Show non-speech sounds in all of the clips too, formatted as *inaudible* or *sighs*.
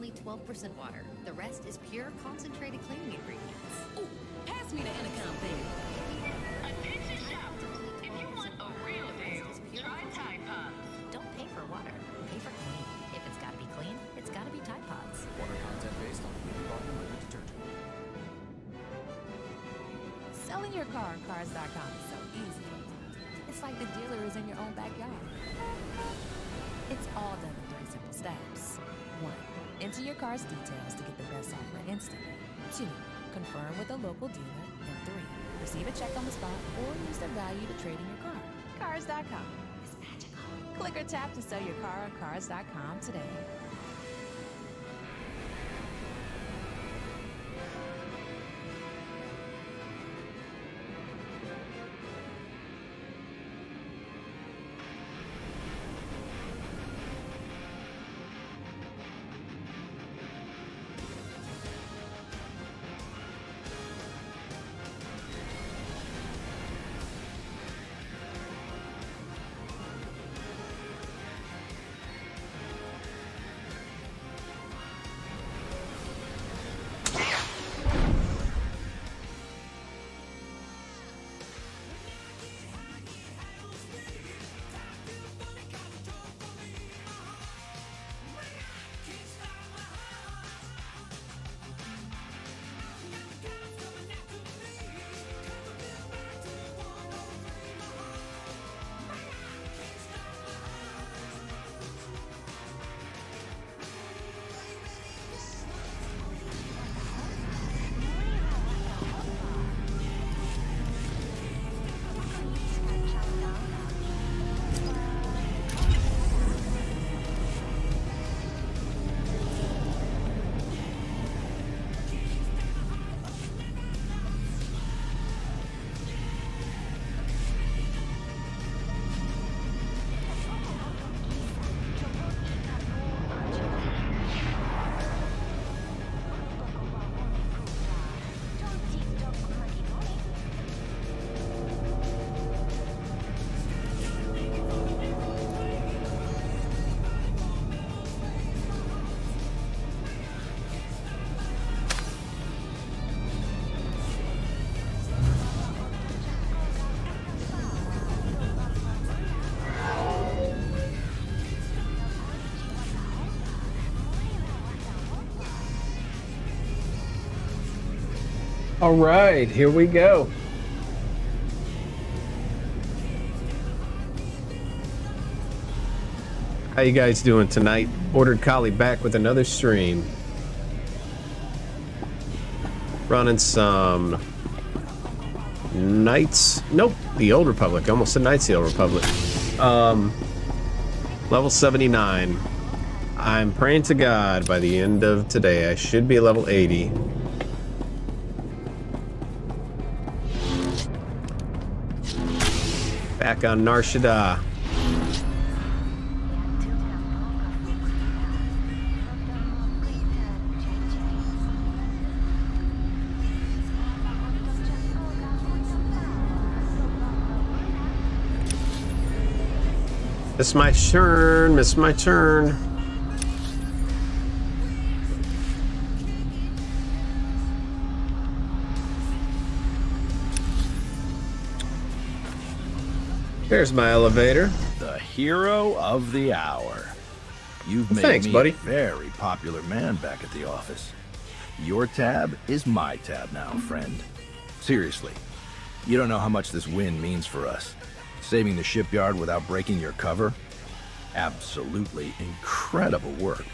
only 12% water. The rest is pure concentrated cleaning ingredients. Ooh, pass me the intercom thing. Attention shoppers. If you want a real deal, try Tide Pods. Don't pay for water, pay for clean. If it's gotta be clean, it's gotta be Tide Pods. Water content based on leading volume liquid detergent. Selling your car on Cars.com is so easy. It's like the dealer is in your own backyard. It's all done in three simple steps. Enter your car's details to get the best offer instantly. Two, confirm with a local dealer. And three, receive a check on the spot or use their value to trade in your car. Cars.com is magical. Click or tap to sell your car on Cars.com today. All right, here we go. How you guys doing tonight? Bordered Collie back with another stream. Running some Knights. Nope, the Old Republic. Almost a Knights the Old Republic. Um, level 79. I'm praying to God by the end of today I should be level 80. Back on Nar Shaddaa. Miss my turn, miss my turn. There's my elevator. The hero of the hour. You've made Thanks, me buddy. a very popular man back at the office. Your tab is my tab now, friend. Seriously, you don't know how much this win means for us. Saving the shipyard without breaking your cover? Absolutely incredible work.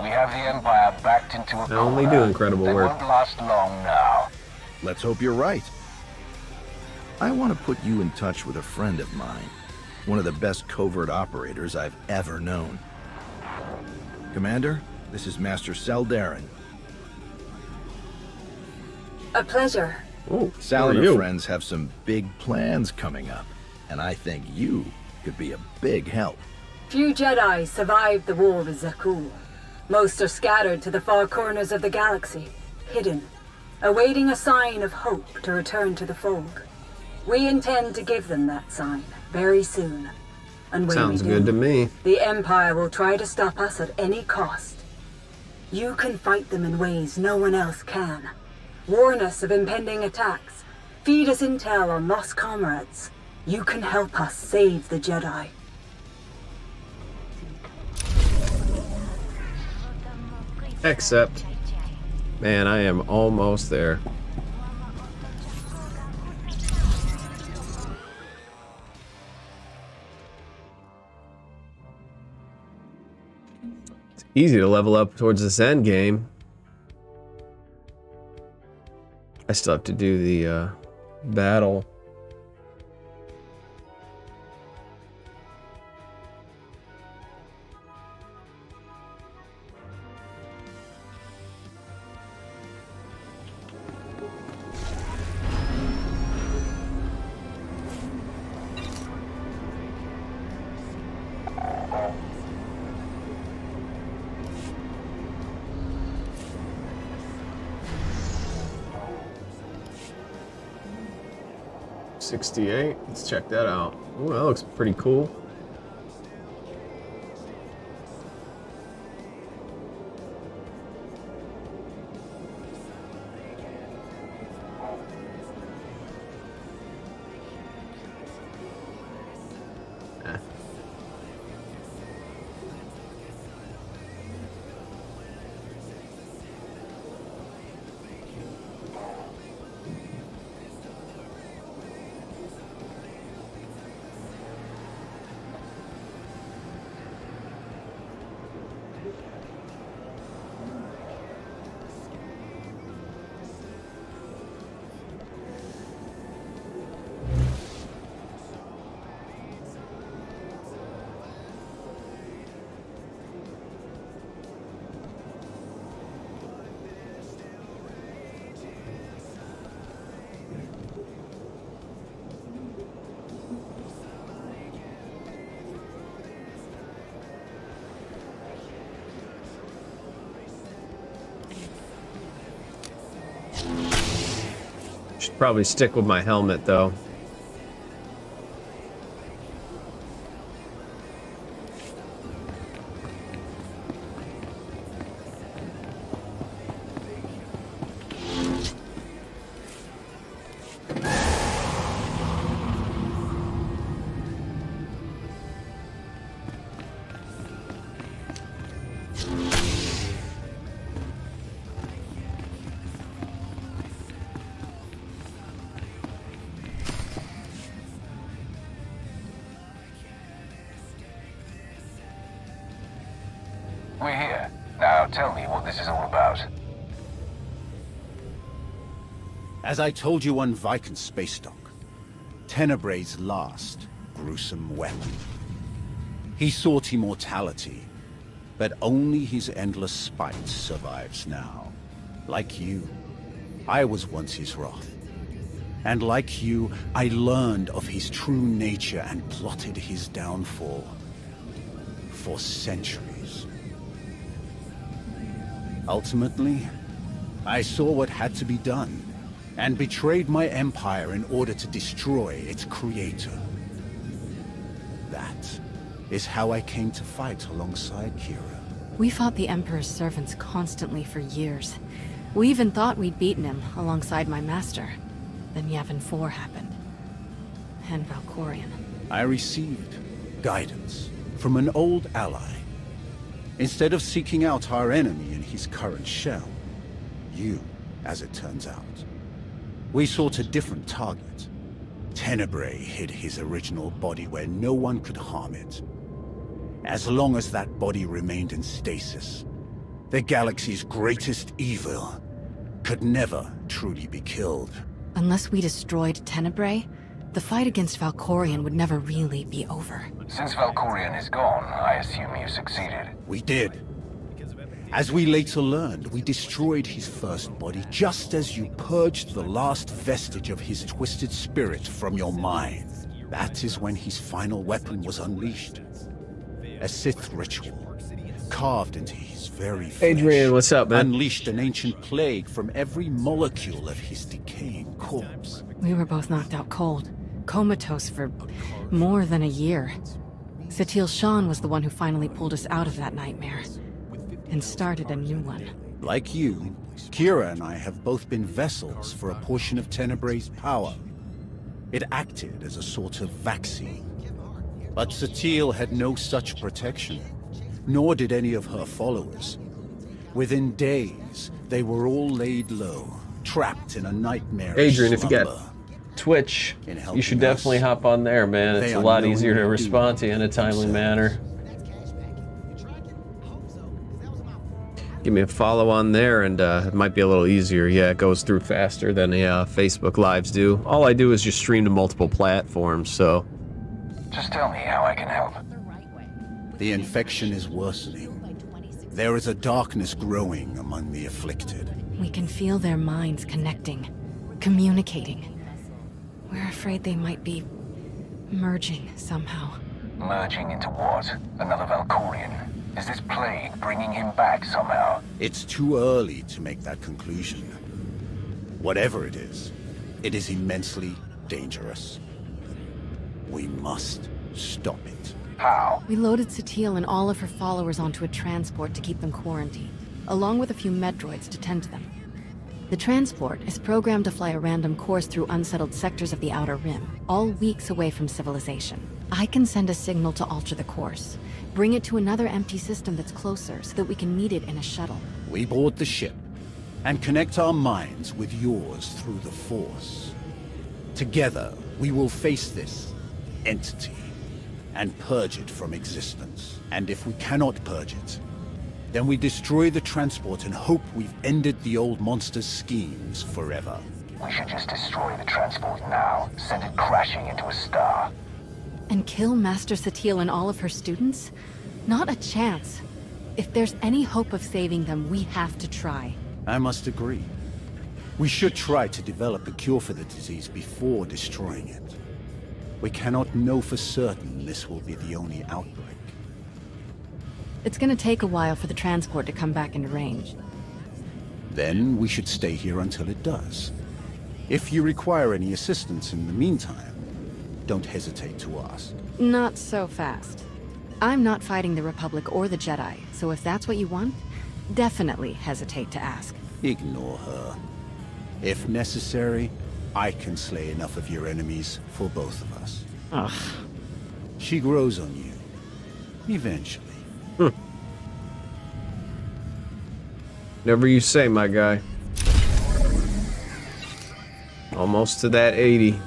We have the Empire backed into a I only do corner. incredible they work. won't last long now. Let's hope you're right. I want to put you in touch with a friend of mine, one of the best covert operators I've ever known. Commander, this is Master Seldarin. A pleasure. Oh, Sal and are her you? friends have some big plans coming up, and I think you could be a big help. Few Jedi survived the war with Zakuul. Most are scattered to the far corners of the galaxy, hidden, awaiting a sign of hope to return to the fold. We intend to give them that sign very soon. And when Sounds we good do, to me. the Empire will try to stop us at any cost. You can fight them in ways no one else can. Warn us of impending attacks. Feed us intel on lost comrades. You can help us save the Jedi. Except, man, I am almost there. Easy to level up towards this end game. I still have to do the uh, battle. Let's check that out. Ooh, that looks pretty cool. Probably stick with my helmet though. Tell me what this is all about. As I told you on Vaiken Space Dock, Tenebrae's last gruesome weapon. He sought immortality, but only his endless spite survives now. Like you, I was once his wrath. And like you, I learned of his true nature and plotted his downfall. For centuries. Ultimately, I saw what had to be done, and betrayed my empire in order to destroy its creator. That is how I came to fight alongside Kira. We fought the Emperor's servants constantly for years. We even thought we'd beaten him alongside my master. Then Yavin 4 happened. And Valkorion. I received guidance from an old ally. Instead of seeking out our enemy in his current shell, you, as it turns out, we sought a different target. Tenebrae hid his original body where no one could harm it. As long as that body remained in stasis, the galaxy's greatest evil could never truly be killed. Unless we destroyed Tenebrae, the fight against Valkorion would never really be over. Since Valkorion is gone, I assume you succeeded. We did. As we later learned, we destroyed his first body just as you purged the last vestige of his twisted spirit from your mind. That is when his final weapon was unleashed. A Sith ritual, carved into his very flesh. Adrian, what's up, man? Unleashed an ancient plague from every molecule of his decaying corpse. We were both knocked out cold, comatose for more than a year. Satil Shan was the one who finally pulled us out of that nightmare. And started a new one. Like you, Kira and I have both been vessels for a portion of Tenebrae's power. It acted as a sort of vaccine. But Satil had no such protection, nor did any of her followers. Within days, they were all laid low, trapped in a nightmare. Adrian, if you got slumber. Twitch, you should definitely us, hop on there, man. It's a lot easier to respond to in a timely themselves. manner. Give me a follow on there, and uh, it might be a little easier. Yeah, it goes through faster than the uh, Facebook Lives do. All I do is just stream to multiple platforms, so Just tell me how I can help. The infection is worsening. There is a darkness growing among the afflicted. We can feel their minds connecting, communicating. We're afraid they might be merging somehow. Merging into what? Another Valkorion? Is this plague bringing him back somehow? It's too early to make that conclusion. Whatever it is, it is immensely dangerous. We must stop it. How? We loaded Satil and all of her followers onto a transport to keep them quarantined, along with a few Medroids to tend to them. The transport is programmed to fly a random course through unsettled sectors of the Outer Rim, all weeks away from civilization. I can send a signal to alter the course, bring it to another empty system that's closer so that we can meet it in a shuttle. We board the ship and connect our minds with yours through the Force. Together, we will face this entity and purge it from existence. And if we cannot purge it, then we destroy the transport and hope we've ended the old monster's schemes forever. We should just destroy the transport now. Send it crashing into a star. And kill Master Satil and all of her students? Not a chance. If there's any hope of saving them, we have to try. I must agree. We should try to develop a cure for the disease before destroying it. We cannot know for certain this will be the only outbreak. It's gonna take a while for the transport to come back into range. Then we should stay here until it does. If you require any assistance in the meantime, don't hesitate to ask. Not so fast. I'm not fighting the Republic or the Jedi, so if that's what you want, definitely hesitate to ask. Ignore her. If necessary, I can slay enough of your enemies for both of us. Ugh. She grows on you. Eventually. Hmm. Never you say, my guy. Almost to that 80.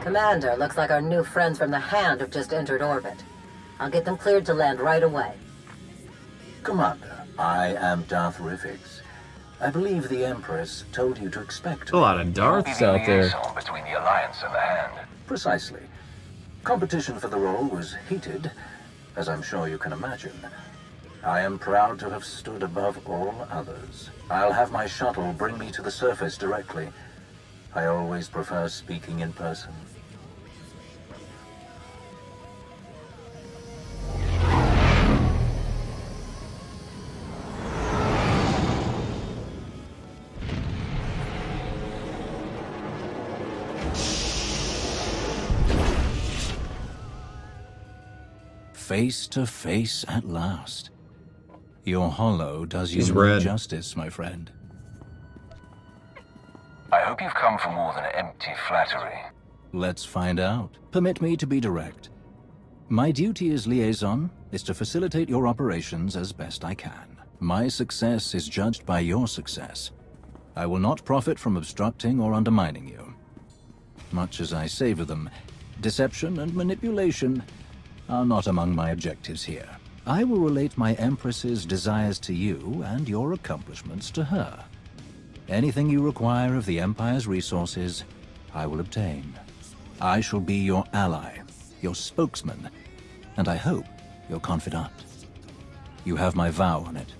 Commander, looks like our new friends from the Hand have just entered orbit. I'll get them cleared to land right away. Commander, I am Darth Rivix. I believe the Empress told you to expect A lot of Darths out there. Between the Alliance and the Hand. Precisely. Competition for the role was heated, as I'm sure you can imagine. I am proud to have stood above all others. I'll have my shuttle bring me to the surface directly. I always prefer speaking in person. Face to face at last. Your holo does you He's no red. justice, my friend. I hope you've come for more than empty flattery. Let's find out. Permit me to be direct. My duty as liaison is to facilitate your operations as best I can. My success is judged by your success. I will not profit from obstructing or undermining you. Much as I savor them, deception and manipulation are not among my objectives here. I will relate my Empress's desires to you and your accomplishments to her. Anything you require of the Empire's resources, I will obtain. I shall be your ally, your spokesman, and I hope your confidant. You have my vow on it.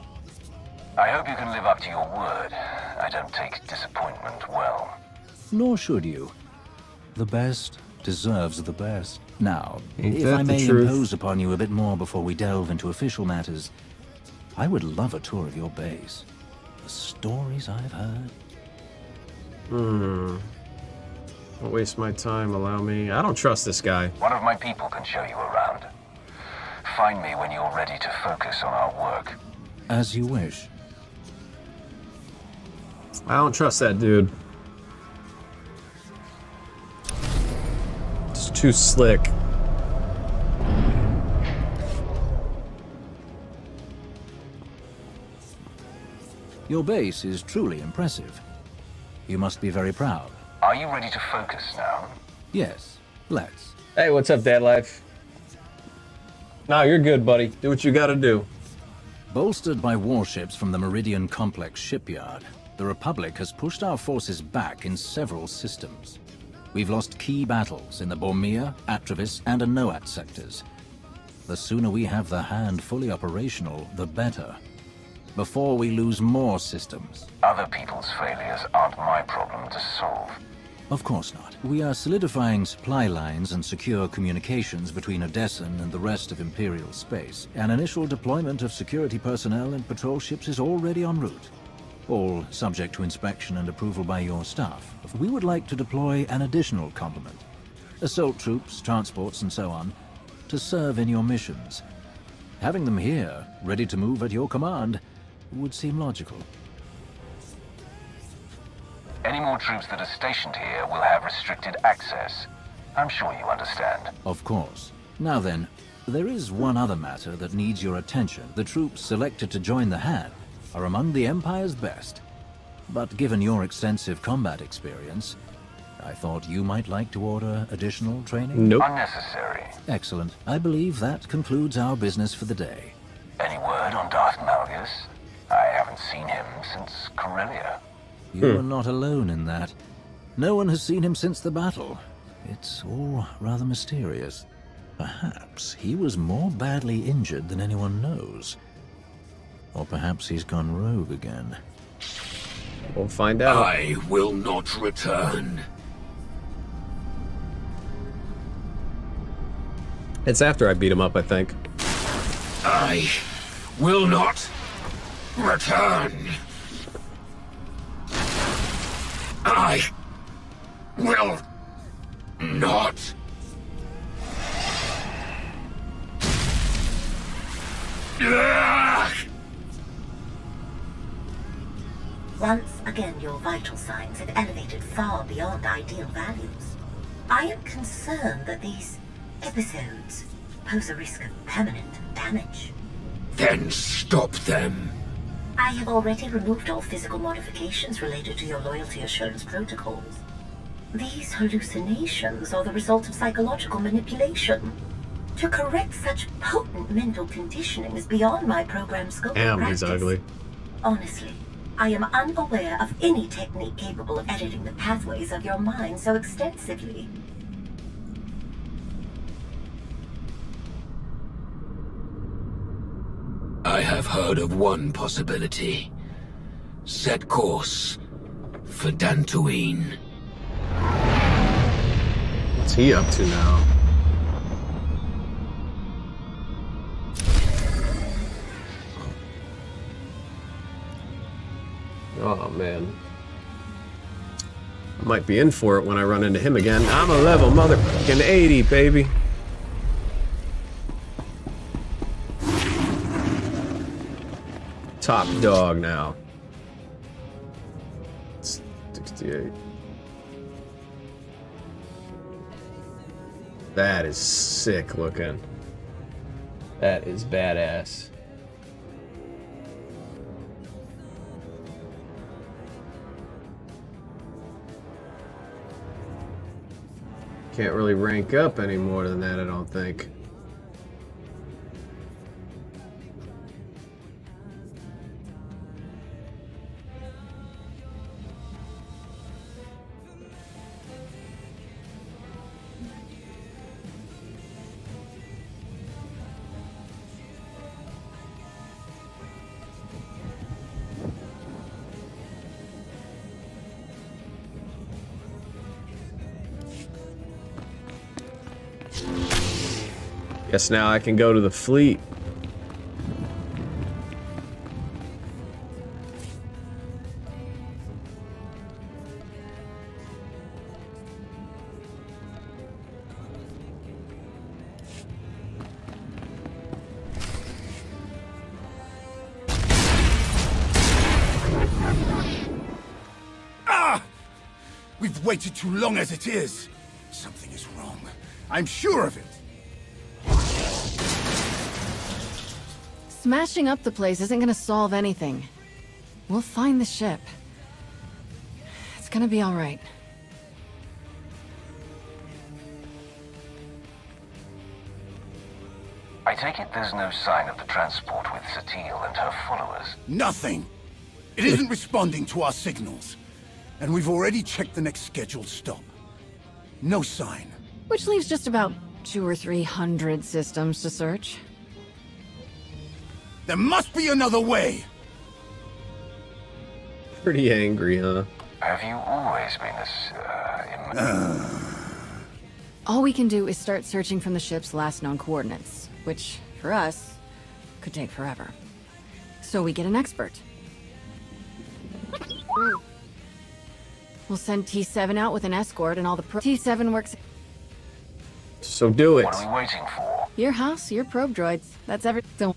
I hope you can live up to your word. I don't take disappointment well. Nor should you. The best deserves the best. Now, Ain't if I may truth? impose upon you a bit more before we delve into official matters, I would love a tour of your base. The stories I've heard. Hmm. Don't waste my time. Allow me. I don't trust this guy. One of my people can show you around. Find me when you're ready to focus on our work. As you wish. I don't trust that dude. It's too slick. Your base is truly impressive. You must be very proud. Are you ready to focus now? Yes, let's. Hey, what's up, Dad Life? No, you're good, buddy. Do what you gotta do. Bolstered by warships from the Meridian Complex shipyard, the Republic has pushed our forces back in several systems. We've lost key battles in the Bormea, Atravis, and Anoat sectors. The sooner we have the hand fully operational, the better. Before we lose more systems. Other people's failures aren't my problem to solve. Of course not. We are solidifying supply lines and secure communications between Odessen and the rest of Imperial space. An initial deployment of security personnel and patrol ships is already en route. All subject to inspection and approval by your staff. We would like to deploy an additional complement. Assault troops, transports, and so on, to serve in your missions. Having them here, ready to move at your command, would seem logical. Any more troops that are stationed here will have restricted access. I'm sure you understand. Of course. Now then, there is one other matter that needs your attention. The troops selected to join the Hand are among the Empire's best. But given your extensive combat experience, I thought you might like to order additional training? Nope. Unnecessary. Excellent. I believe that concludes our business for the day. Any word on Darth Malgus? I haven't seen him since Corellia. You hmm. are not alone in that. No one has seen him since the battle. It's all rather mysterious. Perhaps he was more badly injured than anyone knows. Or perhaps he's gone rogue again. We'll find out. I will not return. It's after I beat him up, I think. I will not return. I will not. Ugh! Once again, your vital signs have elevated far beyond ideal values. I am concerned that these episodes pose a risk of permanent damage. Then stop them. I have already removed all physical modifications related to your loyalty assurance protocols. These hallucinations are the result of psychological manipulation. To correct such potent mental conditioning is beyond my program's scope of Damn, he's ugly. Honestly, I am unaware of any technique capable of editing the pathways of your mind so extensively. I have heard of one possibility. Set course for Dantooine. What's he up to now? Oh man. I might be in for it when I run into him again. I'm a level motherfucking 80, baby. Top dog now. 68. That is sick looking. That is badass. Can't really rank up any more than that, I don't think. Guess now I can go to the fleet. Ah! We've waited too long as it is. Something is wrong. I'm sure Smashing up the place isn't gonna solve anything. We'll find the ship. It's gonna be alright. I take it there's no sign of the transport with Satil and her followers. Nothing. It isn't responding to our signals. And we've already checked the next scheduled stop. No sign. Which leaves just about two or three hundred systems to search. There must be another way! Pretty angry, huh? Have you always been this, uh, im- *sighs* All we can do is start searching from the ship's last known coordinates, which, for us, could take forever. So we get an expert. We'll send T7 out with an escort and all the pro- T7 works- So do it. What are we waiting for? Your house, your probe droids. That's every- Don't-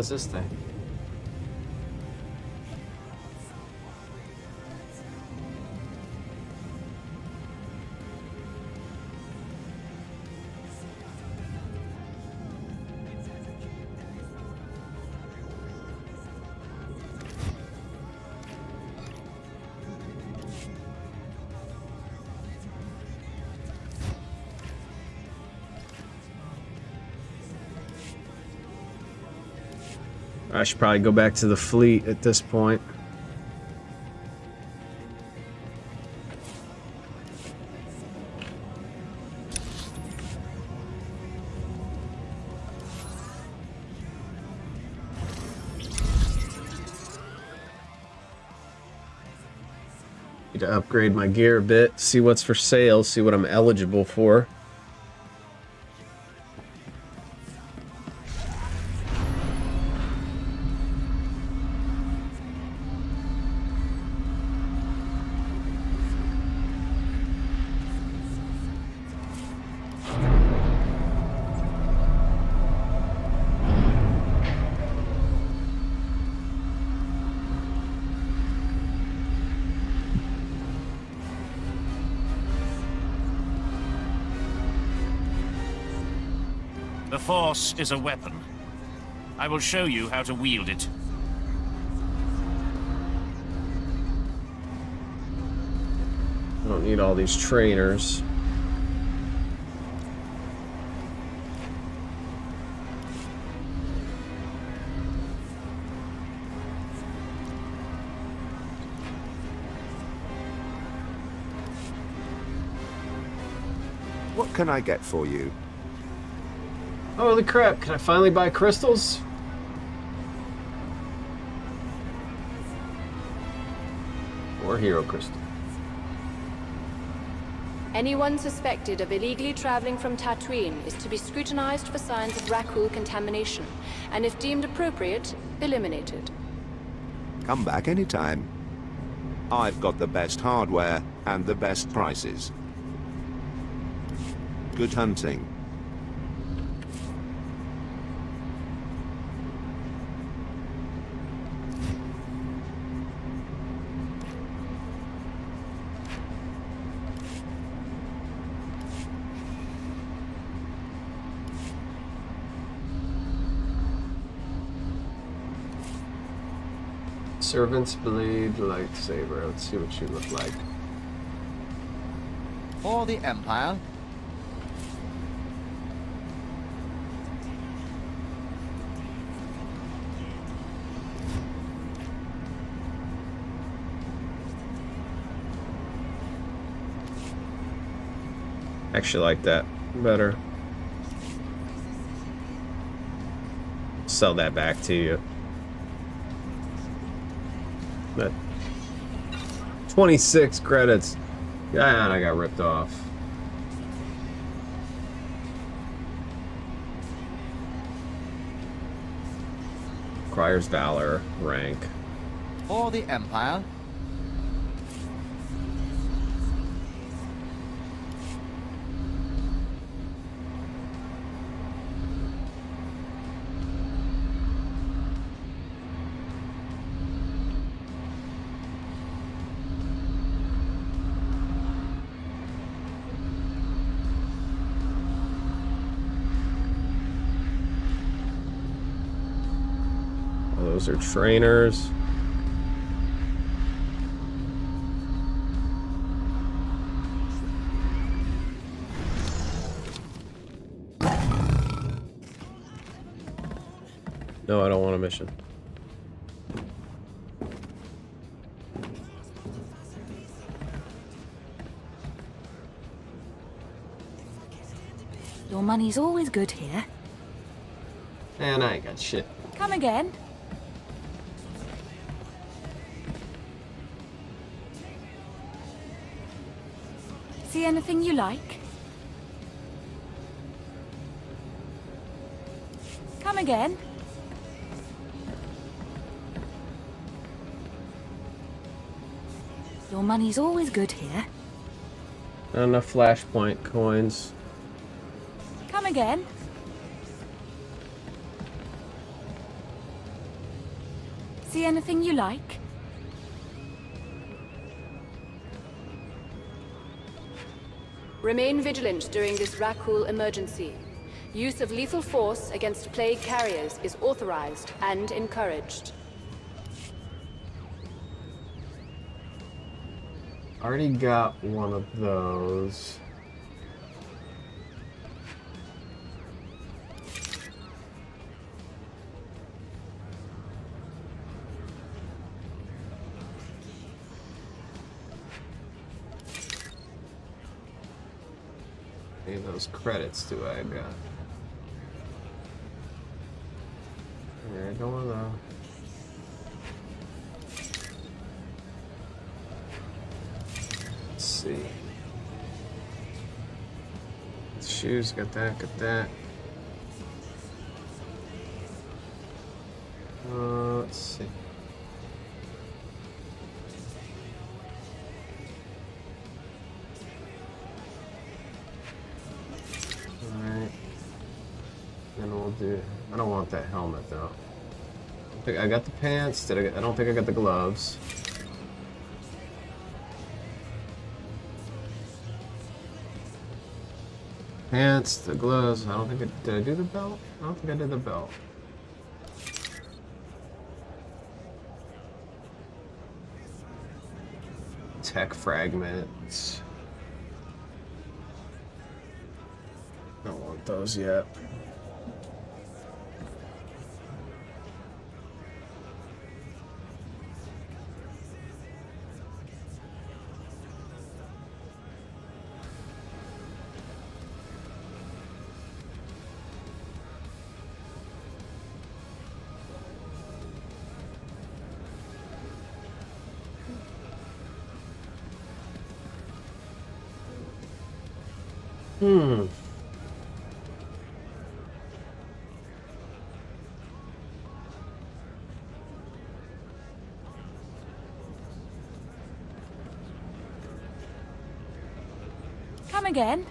is this thing? I should probably go back to the fleet at this point. Need to upgrade my gear a bit, see what's for sale, see what I'm eligible for. Force is a weapon. I will show you how to wield it. I don't need all these trainers. What can I get for you? Holy crap, can I finally buy crystals? Or hero crystal. Anyone suspected of illegally traveling from Tatooine is to be scrutinized for signs of Rakghoul contamination, and if deemed appropriate, eliminated. Come back anytime. I've got the best hardware and the best prices. Good hunting. Servant's Blade lightsaber. Let's see what she looked like. For the Empire. Actually like that better. Sell that back to you. 26 credits. And I got ripped off. Crier's valor, rank. For the Empire. Are trainers. No, I don't want a mission. Your money's always good here. And I ain't got shit. Come again. See anything you like? Come again. Your money's always good here. Not enough flashpoint coins. Come again. See anything you like? Remain vigilant during this Rakghoul emergency. Use of lethal force against plague carriers is authorized and encouraged. Already got one of those. Credits do I got? There, I don't wanna. Let's see. Shoes, got that, got that. Pants. Did I? Get, I don't think I got the gloves. Pants, the gloves. I don't think I did. I do the belt? I don't think I did the belt. Tech fragments. Don't want those yet. Again?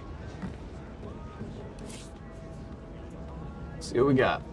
See what we got.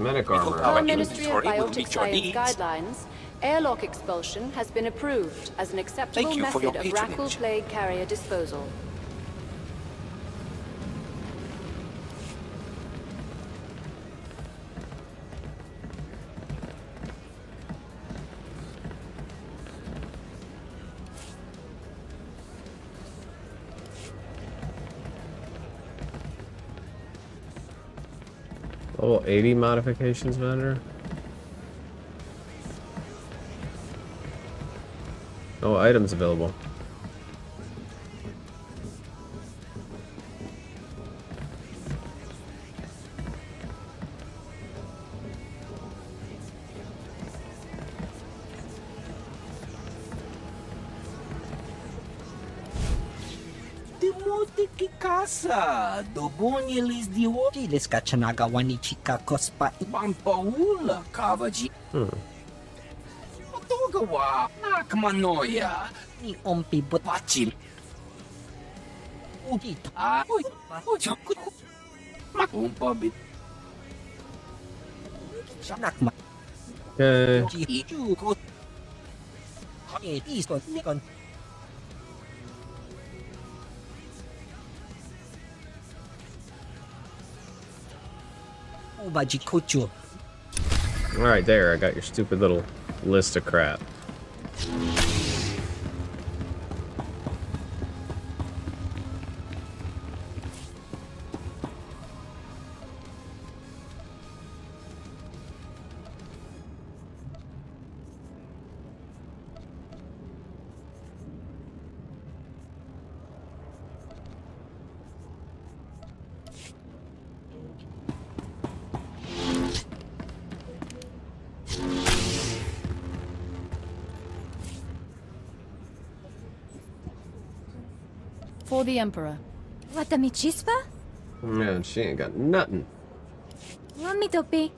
Cosmetic armor. Per Ministry of Biotic Science guidelines, airlock expulsion has been approved as an acceptable Thank you for method of Rakghoul plague carrier disposal. 80 modifications vendor. No items available. Engraçado, Bonnie lhes deu orelhas Kachanagawanika Kospa Ibampaula Cava de. Togawa Nakmanoya Ni Ompi Botachim Ugita Oi Ojoku Makumpa Bit Nakma Okay. Isto Nikon Alright, there. I got your stupid little list of crap. For the Emperor. Watami? Man, she ain't got nothing. Wami topi.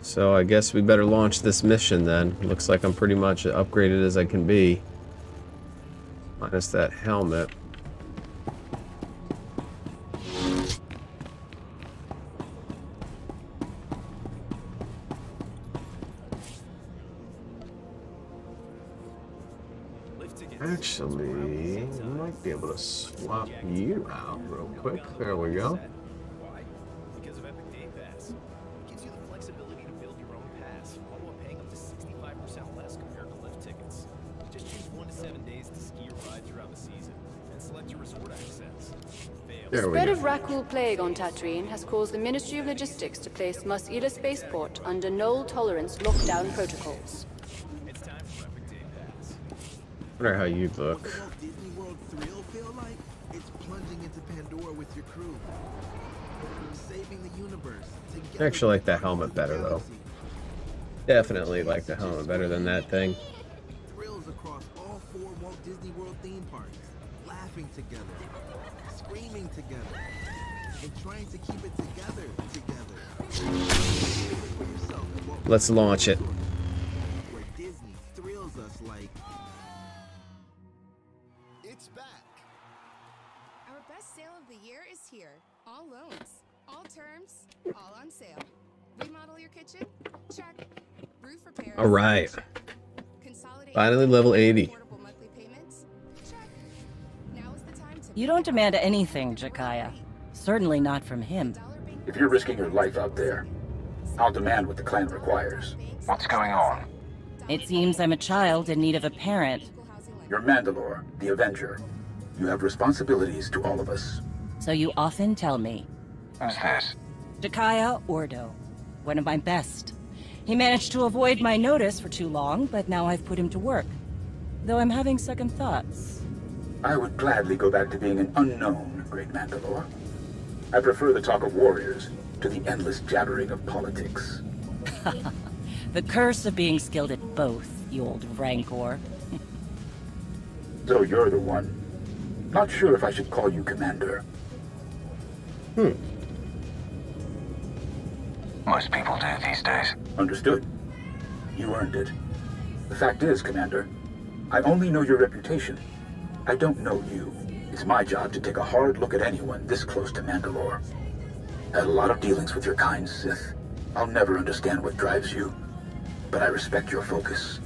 So I guess we better launch this mission then. Looks like I'm pretty much upgraded as I can be. Minus that helmet. Plague on Tatooine has caused the Ministry of Logistics to place Mos Ila Spaceport under null tolerance lockdown protocols. It's time for Epic Day Pass. Wonder how you look. Disney World thrill feel like? It's plunging into Pandora with your crew. Saving the universe. I actually like that helmet better though. Definitely like the helmet better than that thing. Thrills across all four Walt Disney World theme parks. Laughing together. Screaming together. And trying to keep it together together. For yourself at Walt Let's launch it. where Disney thrills us like It's back. Our best sale of the year is here. All loans, all terms, all on sale. Remodel your kitchen? Check. Roof repairs? All right. Finally level 80. affordable monthly payments? Check. Now is the time to You don't demand anything, Jakarro. Certainly not from him. If you're risking your life out there, I'll demand what the clan requires. What's going on? It seems I'm a child in need of a parent, You're Mandalore, the Avenger. You have responsibilities to all of us. so you often tell me. Who's this? Jakarro Ordo, one of my best. He managed to avoid my notice for too long, but now I've put him to work. Though I'm having second thoughts. I would gladly go back to being an unknown Great Mandalore. I prefer the talk of warriors to the endless jabbering of politics. *laughs* The curse of being skilled at both, you old rancor. *laughs* So you're the one. Not sure if I should call you Commander. Hmm. Most people do these days. Understood. You earned it. The fact is, Commander, I only know your reputation. I don't know you. It's my job to take a hard look at anyone this close to Mandalore. Had a lot of dealings with your kind, Sith. I'll never understand what drives you, but I respect your focus.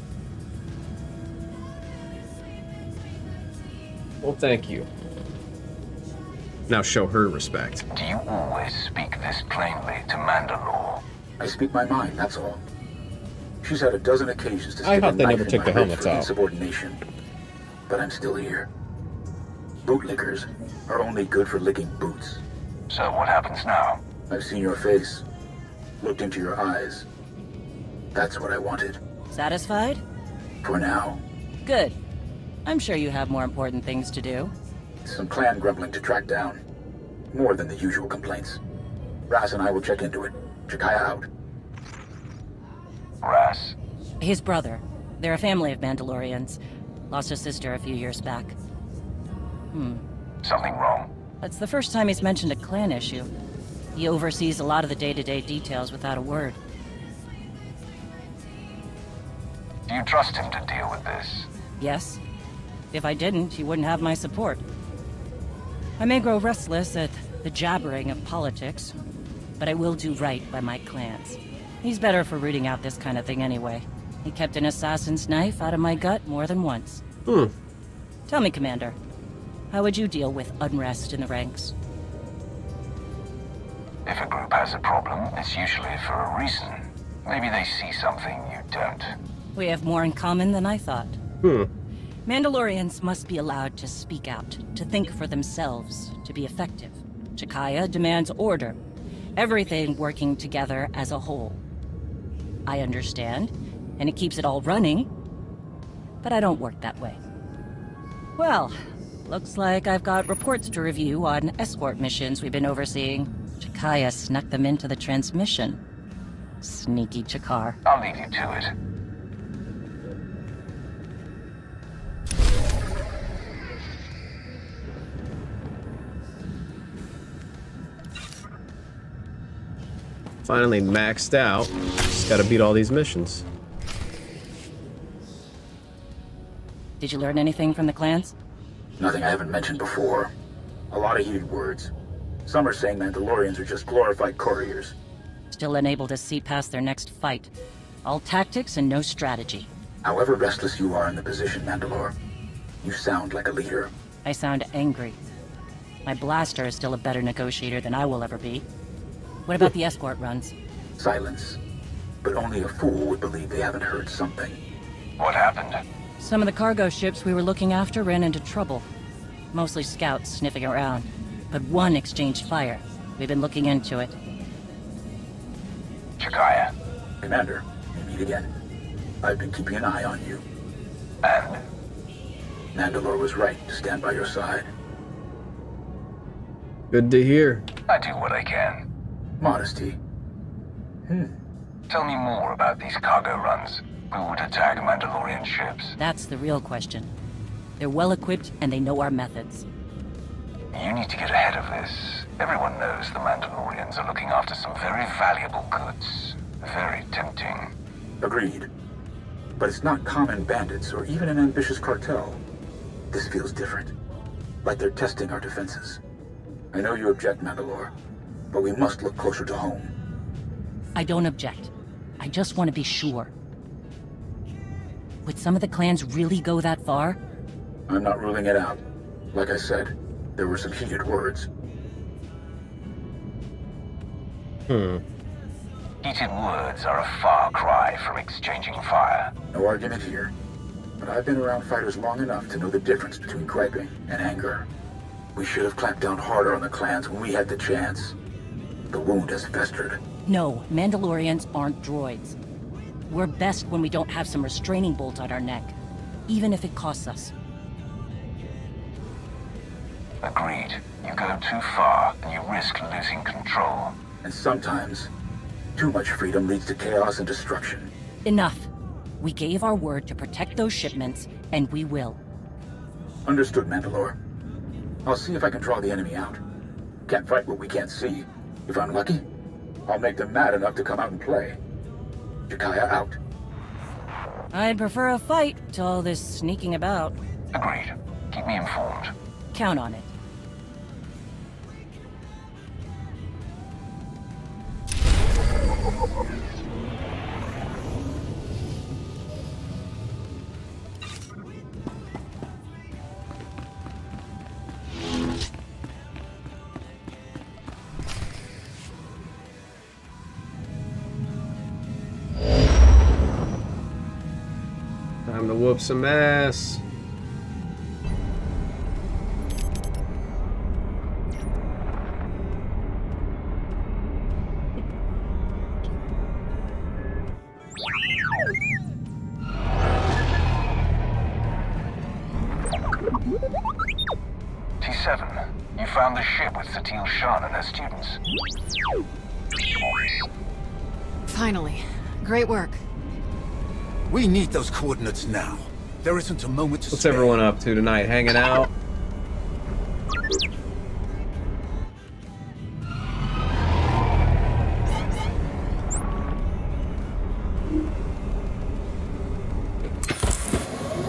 Well, thank you. Now show her respect. Do you always speak this plainly to Mandalore? I speak my mind, that's all. She's had a dozen occasions to I thought a they knife never in took the helmets for out. insubordination. But I'm still here. Bootlickers are only good for licking boots. So what happens now? I've seen your face, looked into your eyes. That's what I wanted. Satisfied? For now. Good. I'm sure you have more important things to do. Some clan grumbling to track down. More than the usual complaints. Raz and I will check into it. Jakarro out. Raz. His brother. They're a family of Mandalorians. Lost a sister a few years back. Hmm. Something wrong? That's the first time he's mentioned a clan issue. He oversees a lot of the day-to-day details without a word. Do you trust him to deal with this? Yes? If I didn't, he wouldn't have my support. I may grow restless at the jabbering of politics, but I will do right by my clans. He's better for rooting out this kind of thing anyway. He kept an assassin's knife out of my gut more than once. Hmm. Tell me, Commander, how would you deal with unrest in the ranks? If a group has a problem, it's usually for a reason. Maybe they see something you don't. We have more in common than I thought. Hmm. Mandalorians must be allowed to speak out, to think for themselves, to be effective. Jakarro demands order, everything working together as a whole. I understand, and it keeps it all running, but I don't work that way. Well, looks like I've got reports to review on escort missions we've been overseeing. Jakarro snuck them into the transmission. Sneaky Jakarro. I'll leave you to it. Finally maxed out. Just gotta beat all these missions. Did you learn anything from the clans? Nothing I haven't mentioned before. A lot of heated words. Some are saying Mandalorians are just glorified couriers. Still unable to see past their next fight. All tactics and no strategy. However restless you are in the position, Mandalore, you sound like a leader. I sound angry. My blaster is still a better negotiator than I will ever be. What about the escort runs? Silence. But only a fool would believe they haven't heard something. What happened? Some of the cargo ships we were looking after ran into trouble. Mostly scouts sniffing around. But one exchanged fire. We've been looking into it. Jakarro. Commander, we meet again. I've been keeping an eye on you. And? Mandalore was right to stand by your side. Good to hear. I do what I can. Modesty. Hmm. Tell me more about these cargo runs. Who would attack Mandalorian ships? That's the real question. They're well equipped and they know our methods. You need to get ahead of this. Everyone knows the Mandalorians are looking after some very valuable goods. Very tempting. Agreed. But it's not common bandits or even an ambitious cartel. This feels different. Like they're testing our defenses. I know you object, Mandalore, but we must look closer to home. I don't object. I just want to be sure. Would some of the clans really go that far? I'm not ruling it out. Like I said, there were some heated words. Hmm. Heated words are a far cry from exchanging fire. No argument here. But I've been around fighters long enough to know the difference between griping and anger. We should have clamped down harder on the clans when we had the chance. The wound has festered. No, Mandalorians aren't droids. We're best when we don't have some restraining bolt on our neck, even if it costs us. Agreed. You go too far, and you risk losing control. And sometimes, too much freedom leads to chaos and destruction. Enough. We gave our word to protect those shipments, and we will. Understood, Mandalore. I'll see if I can draw the enemy out. Can't fight what we can't see. If I'm lucky, I'll make them mad enough to come out and play. Jakarro out. I'd prefer a fight to all this sneaking about. Agreed. Keep me informed. Count on it. Some ass. T7, you found the ship with Satele Shan and her students. Finally. Great work. We need those coordinates now. There isn't a moment to What's spare. everyone up to tonight? Hanging out?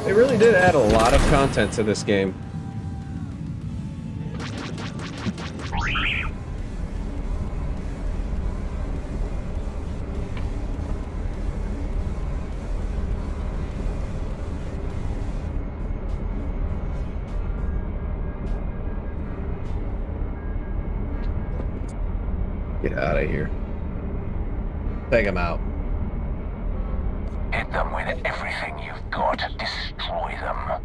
They really did add a lot of content to this game. Take him out. Hit them with everything you've got. Destroy them.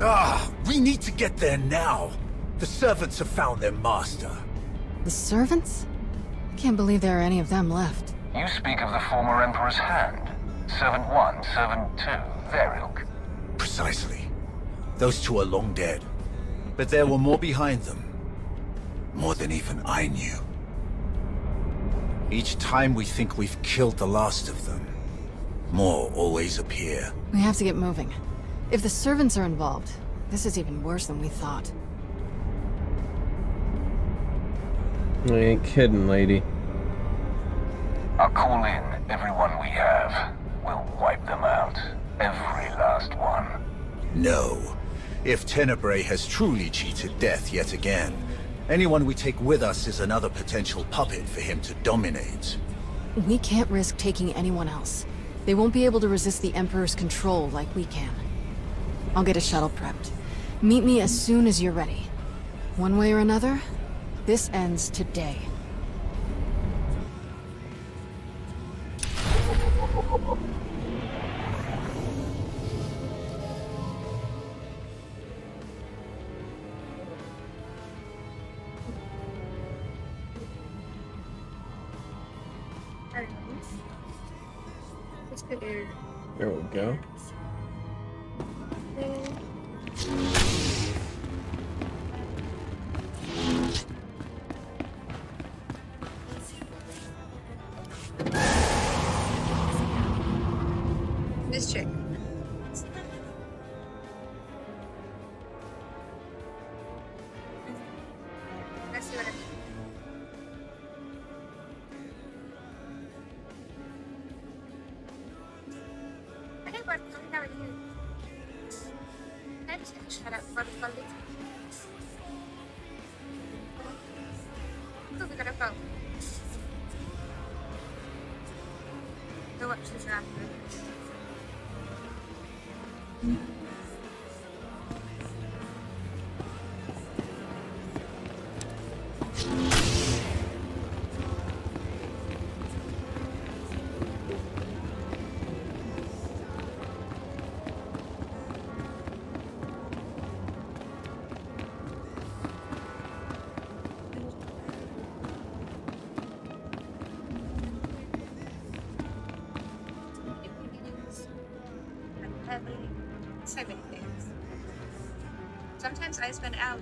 Ah, we need to get there now. The servants have found their master. The servants? I can't believe there are any of them left. You speak of the former Emperor's hand. Servant 1, Servant 2, Verilk. Precisely. Those two are long dead. But there were more behind them. More than even I knew. Each time we think we've killed the last of them, more always appear. We have to get moving. If the servants are involved, this is even worse than we thought. I ain't kidding, lady. If Tenebrae has truly cheated death yet again, anyone we take with us is another potential puppet for him to dominate. We can't risk taking anyone else. They won't be able to resist the Emperor's control like we can. I'll get a shuttle prepped. Meet me as soon as you're ready. One way or another, this ends today.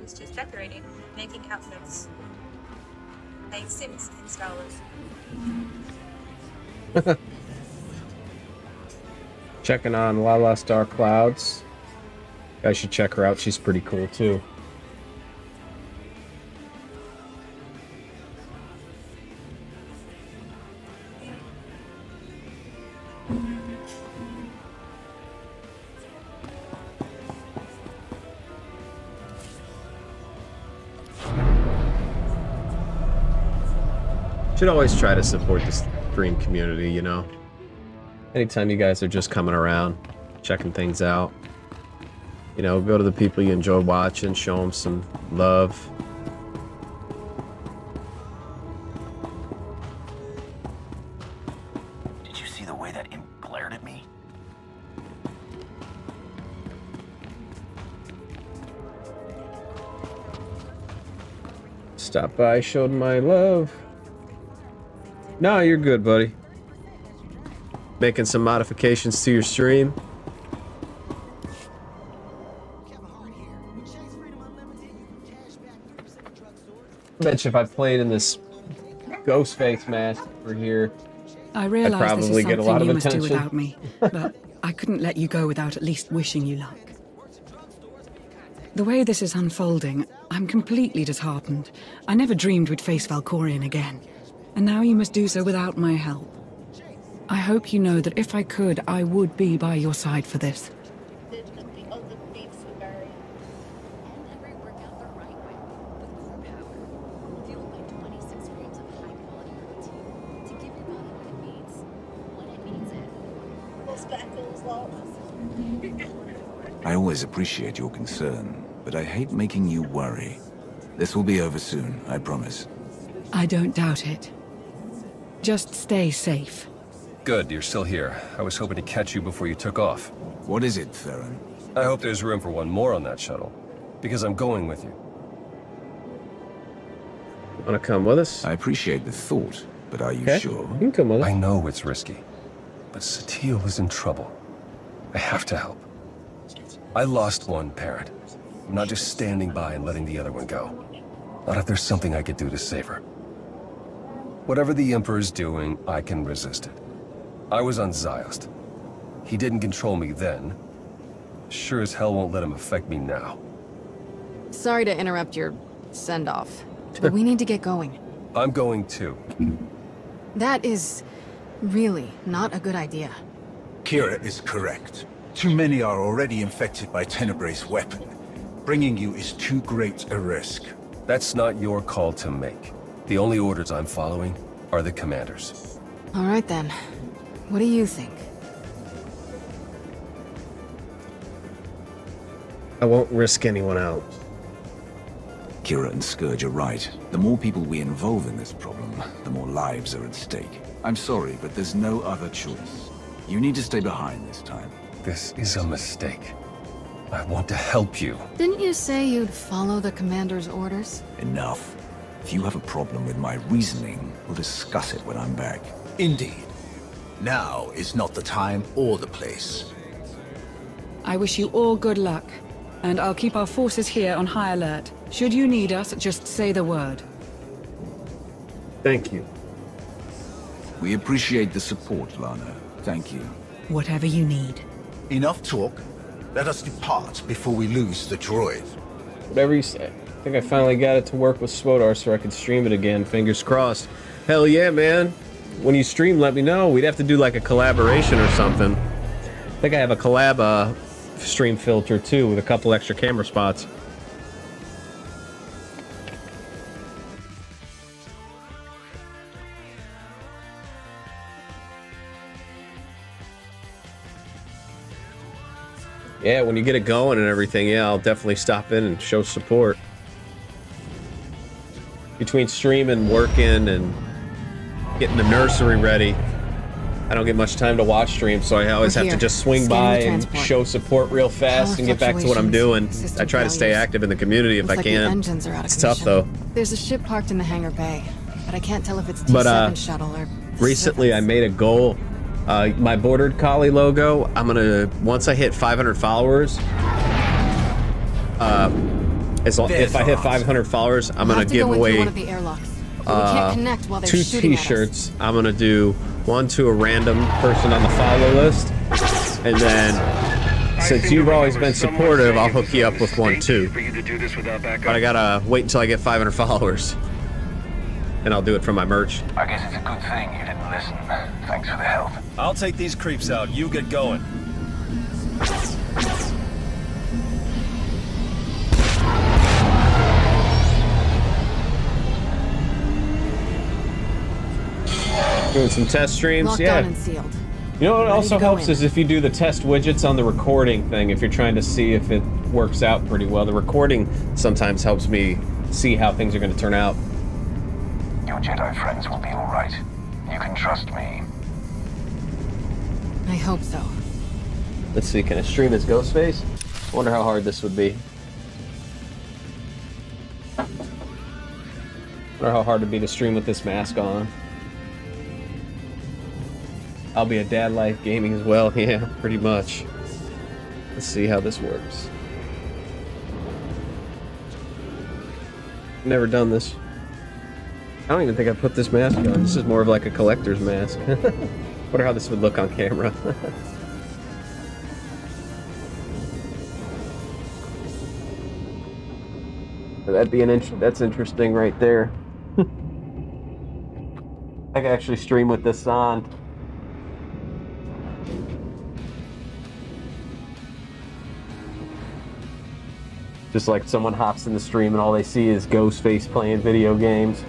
I just decorating, making outfits. Playing Sims in. Checking on Lala Star Clouds. Guys should check her out. She's pretty cool too. Should always try to support the stream community, you know. Anytime you guys are just coming around, checking things out, you know, go to the people you enjoy watching, show them some love. Did you see the way that imp glared at me? Stop by, showed my love. No, you're good, buddy. Making some modifications to your stream. Bet you if I played in this ghost face mask for here, I I'd realize this is get a something lot of you must do without me, *laughs* but I couldn't let you go without at least wishing you luck. The way this is unfolding, I'm completely disheartened. I never dreamed we'd face Valkorion again, and now you must do so without my help. I hope you know that if I could, I would be by your side for this. I always appreciate your concern, but I hate making you worry. This will be over soon, I promise. I don't doubt it. Just stay safe. Good, you're still here. I was hoping to catch you before you took off. What is it, Theron? I hope there's room for one more on that shuttle. Because I'm going with you. Want to come with us? I appreciate the thought, but are you Okay. sure? You can come with us. I know it's risky, but Satele is in trouble. I have to help. I lost one parent. I'm not just standing by and letting the other one go. Not if there's something I could do to save her. Whatever the Emperor's doing, I can resist it. I was on Ziost. He didn't control me then. Sure as hell won't let him affect me now. Sorry to interrupt your send-off, but we need to get going. *laughs* I'm going too. That is really not a good idea. Kira is correct. Too many are already infected by Tenebrae's weapon. Bringing you is too great a risk. That's not your call to make. The only orders I'm following are the commander's. All right then. What do you think? I won't risk anyone out. Kira and Scourge are right. The more people we involve in this problem, the more lives are at stake. I'm sorry, but there's no other choice. You need to stay behind this time. This is a mistake. I want to help you. Didn't you say you'd follow the commander's orders? Enough. If you have a problem with my reasoning, we'll discuss it when I'm back. Indeed. Now is not the time or the place. I wish you all good luck, and I'll keep our forces here on high alert. Should you need us, just say the word. Thank you. We appreciate the support, Lana. Thank you. Whatever you need. Enough talk. Let us depart before we lose the droid. Whatever you say. I think I finally got it to work with Swodar so I can stream it again. Fingers crossed. Hell yeah, man. When you stream, let me know. We'd have to do like a collaboration or something. I think I have a collab uh, stream filter too with a couple extra camera spots. Yeah, when you get it going and everything, yeah, I'll definitely stop in and show support. Between streaming, working, and getting the nursery ready, I don't get much time to watch streams, so I always have to just swing by and show support real fast and get back to what I'm doing. I try to stay active in the community if Looks I like can. engines are out of It's tough though. There's a ship parked in the hangar bay, but I can't tell if it's T7 But uh, shuttle or recently I made a goal. Uh, my bordered collie logo. I'm gonna once I hit 500 followers. Uh, as long, if I hit 500 followers, I'm We'll gonna to give go away one of the airlocks. But uh, can't connect while they're two shooting at us. T-shirts. I'm gonna do one to a random person on the follow list, and then since you've always been supportive, I'll hook you up with one too. But I gotta wait until I get 500 *laughs* followers, and I'll do it from my merch. I guess it's a good thing you didn't listen. Thanks for the help. I'll take these creeps out. You get going. Doing some test streams, Locked yeah. and sealed. You know what Ready also helps in. is if you do the test widgets on the recording thing, if you're trying to see if it works out pretty well. The recording sometimes helps me see how things are going to turn out. Your Jedi friends will be all right. You can trust me. I hope so. Let's see, can I stream as Ghostface? I wonder how hard this would be. wonder how hard it'd be to stream with this mask on. I'll be a dad life gaming as well, *laughs* yeah, pretty much. Let's see how this works. Never done this. I don't even think I put this mask on. This is more of like a collector's mask. *laughs* Wonder how this would look on camera. *laughs* That'd be an int- that's interesting right there. I can actually stream with this on. Just like someone hops in the stream and all they see is Ghostface playing video games.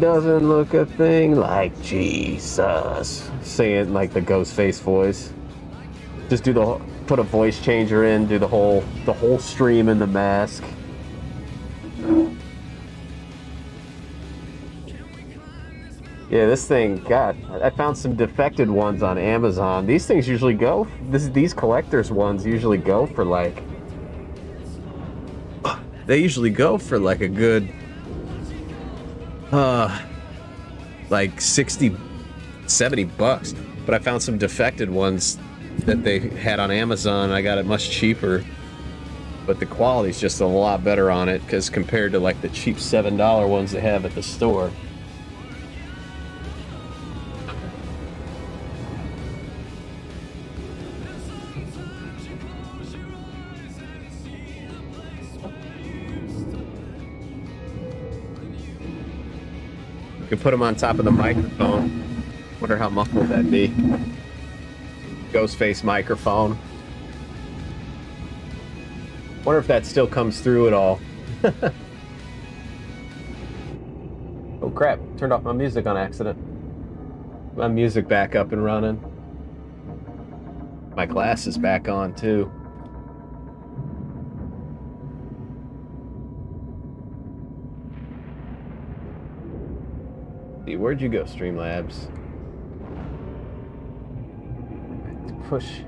Doesn't look a thing like Jesus. Saying like the ghost face voice. Just do the put a voice changer in, do the whole the whole stream in the mask. Yeah, this thing, God, I found some defected ones on Amazon. These things usually go, this these collectors ones usually go for like, *coughs* they usually go for like a good uh like 60 70 bucks. But i found some defected ones that they had on amazon. I got it much cheaper but the quality's just a lot better on it because compared to like the cheap seven dollar ones they have at the store put them on top of the microphone. Wonder how muffled that'd be. Ghostface microphone. Wonder if that still comes through at all. *laughs* oh crap, turned off my music on accident. My music back up and running. My glass is back on too. Where'd you go, Streamlabs? Push.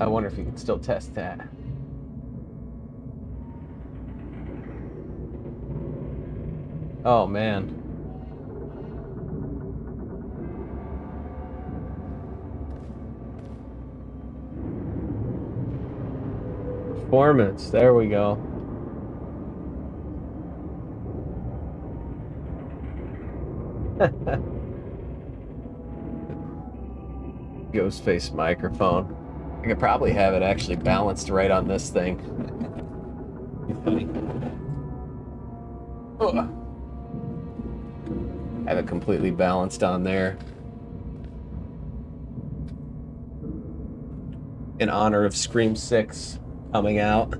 I wonder if you can still test that. Oh man. Performance, there we go. *laughs* Ghostface microphone. I could probably have it actually balanced right on this thing. *laughs* Have it completely balanced on there. In honor of Scream 6 coming out. *laughs*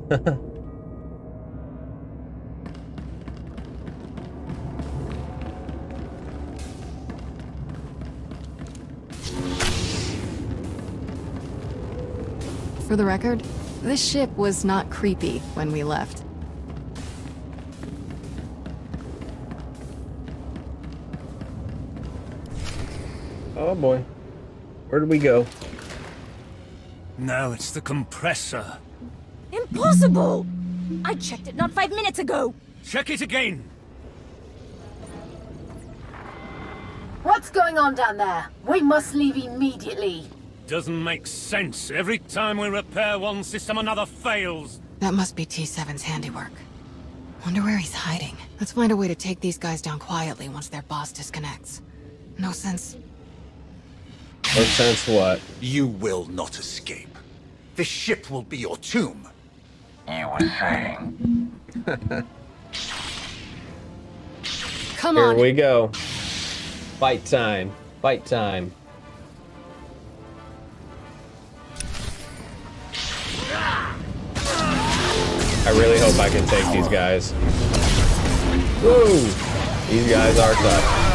For the record, this ship was not creepy when we left. oh boy. Where did we go? No, it's the compressor. Impossible! I checked it not five minutes ago. Check it again. What's going on down there? We must leave immediately. Doesn't make sense. Every time we repair one system, another fails. That must be T7's handiwork. Wonder where he's hiding. Let's find a way to take these guys down quietly once their boss disconnects. No sense. No sense what? You will not escape. This ship will be your tomb. You were saying. Come Here on. we go. Fight time. Fight time. I really hope I can take these guys. Woo! These guys are tough.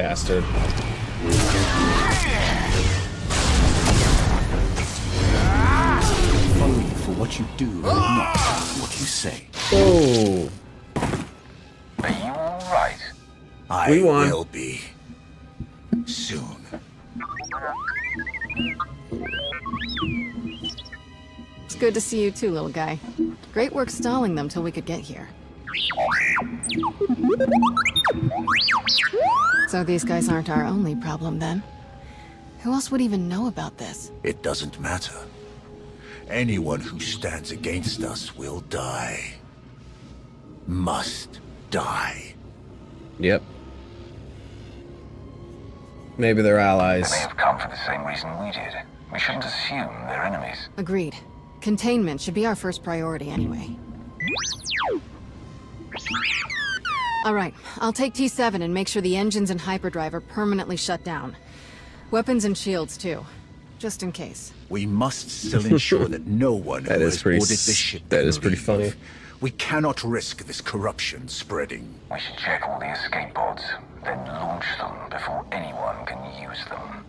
Bastard. Follow you for what you do, and not what you say. Oh. Are you alright? I We won. will be. Soon. It's good to see you too, little guy. Great work stalling them till we could get here. So these guys aren't our only problem then. Who else would even know about this? It doesn't matter. Anyone who stands against us will die. Must die. Yep. Maybe they're allies. They may have come for the same reason we did. We shouldn't assume they're enemies. Agreed. Containment should be our first priority anyway. Alright, I'll take T7 and make sure the engines and hyperdrive are permanently shut down. Weapons and shields, too. Just in case. We must still ensure that no one *laughs* That who is has pretty boarded this ship that can is pretty leave. funny. We cannot risk this corruption spreading. We should check all the escape pods, then launch them before anyone can use them.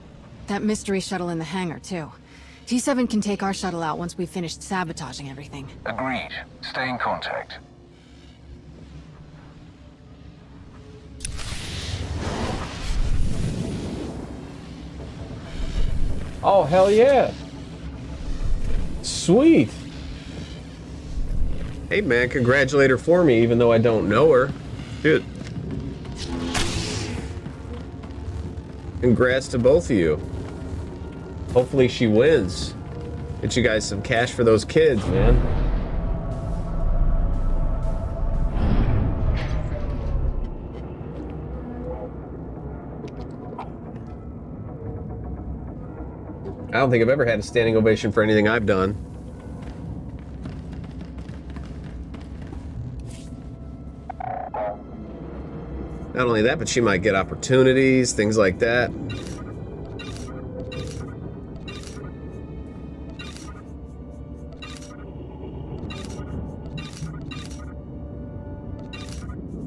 That mystery shuttle in the hangar, too. T7 can take our shuttle out once we've finished sabotaging everything. Agreed. Stay in contact. Oh, hell yeah. Sweet. Hey, man, congratulate her for me, even though I don't know her. Dude. Congrats to both of you. Hopefully she wins. Get you guys some cash for those kids, man. Don't think I've ever had a standing ovation for anything I've done. Not only that, but she might get opportunities, things like that.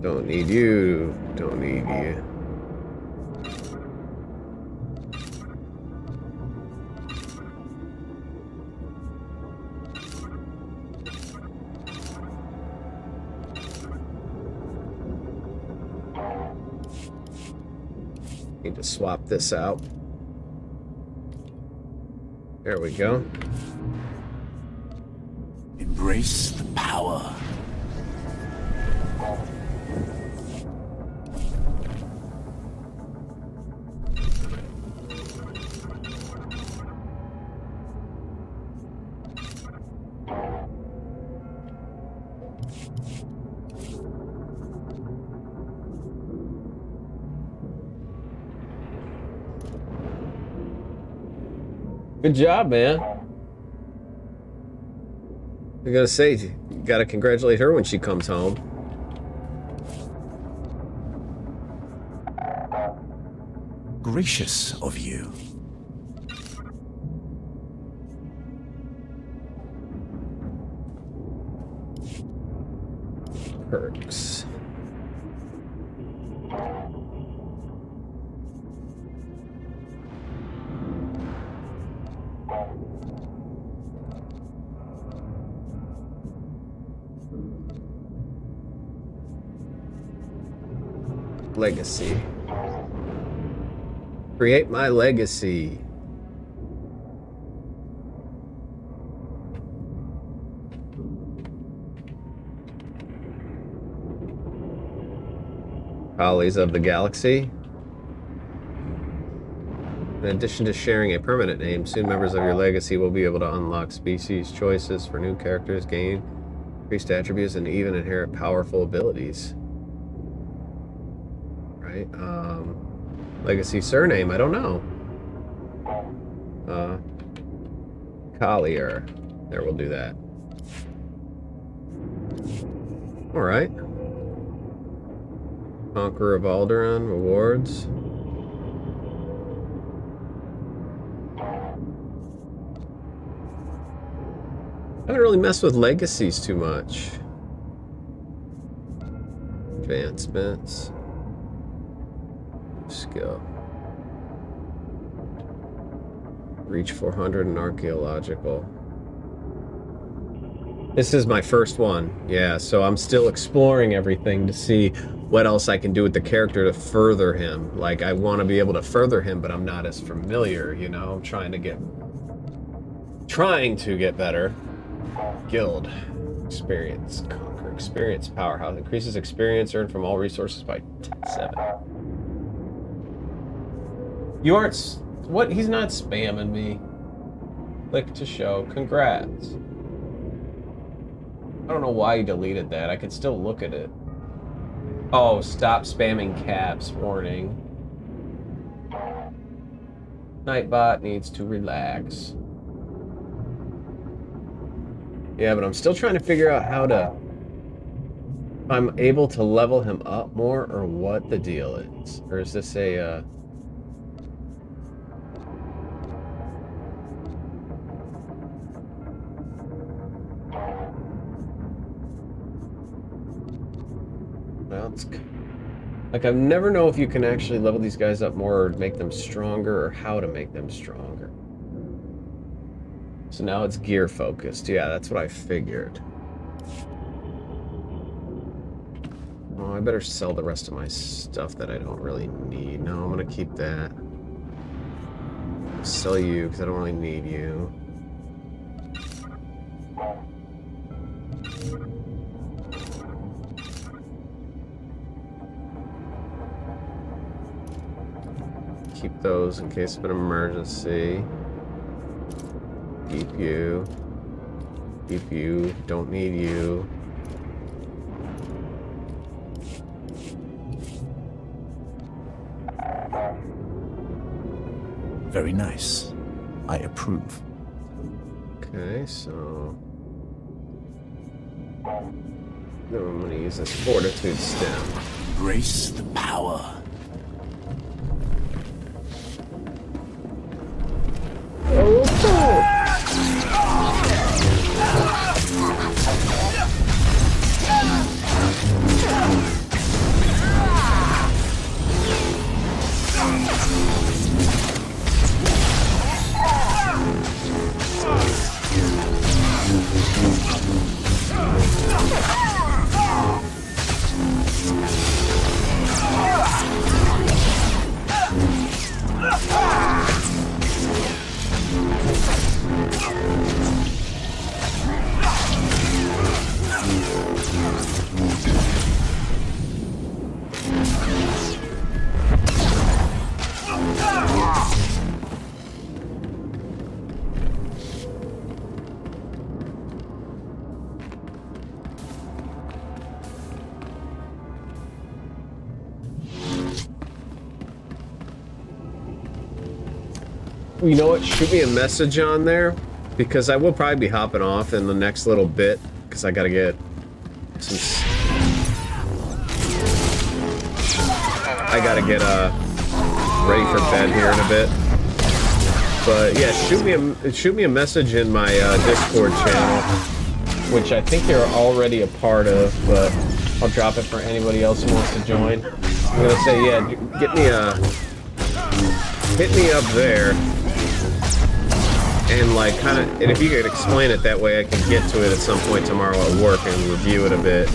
Don't need you. Don't need you. Need to swap this out. There we go. Embrace the power. Good job, man. I gotta say, you gotta congratulate her when she comes home. Gracious of you. Perks. Legacy. Create my legacy. Collies of the Galaxy. In addition to sharing a permanent name, soon members of your legacy will be able to unlock species choices for new characters, gain increased attributes, and even inherit powerful abilities. Right? Um, legacy surname, I don't know. Uh, Collier. There, we'll do that. Alright. Conqueror of Alderaan rewards. I haven't really messed with legacies too much. Advancements. Skill. Reach 400 and archaeological. This is my first one. Yeah, so I'm still exploring everything to see what else I can do with the character to further him. Like, I want to be able to further him, but I'm not as familiar, you know? I'm trying to get... Trying to get better. Guild. Experience. Conquer. Experience. Powerhouse. Increases experience earned from all resources by 7. You aren't... What? He's not spamming me. Click to show. Congrats. I don't know why he deleted that. I could still look at it. Oh, stop spamming caps. Warning. Nightbot needs to relax. Yeah, but I'm still trying to figure out how to... I'm able to level him up more or what the deal is. Or is this a... Uh... Like, I never know if you can actually level these guys up more or make them stronger or how to make them stronger. So now it's gear focused. Yeah, that's what I figured. Oh, I better sell the rest of my stuff that I don't really need. No, I'm gonna keep that. Sell you, because I don't really need you. Those in case of an emergency. Keep you. Keep you. Don't need you. Very nice. I approve. Okay, so. No, I'm gonna use this fortitude stem. Embrace the power. What? Shoot me a message on there because I will probably be hopping off in the next little bit because I gotta get some. I gotta get uh ready for bed here in a bit. But yeah, shoot me a shoot me a message in my uh, Discord channel, which I think you're already a part of, but I'll drop it for anybody else who wants to join. I'm gonna say yeah, get me a hit me up there and like kind of and if you could explain it that way i can get to it at some point tomorrow at work and review it a bit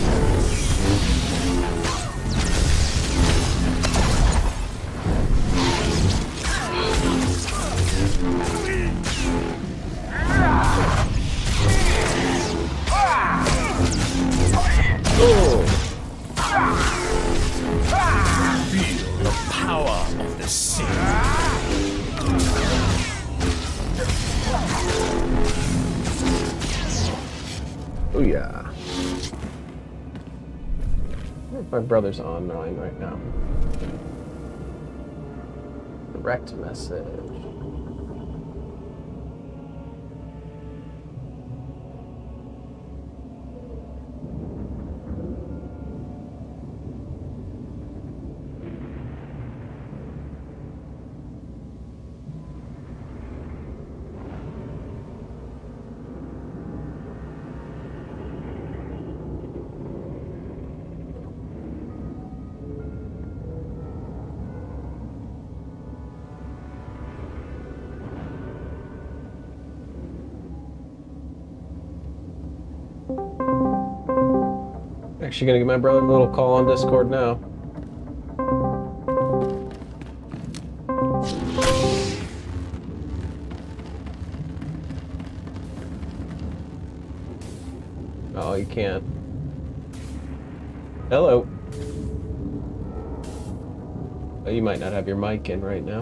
oh yeah. My brother's online right now? Direct message actually gonna give my brother a little call on discord now. Oh you can't. Hello. Oh, you might not have your mic in right now.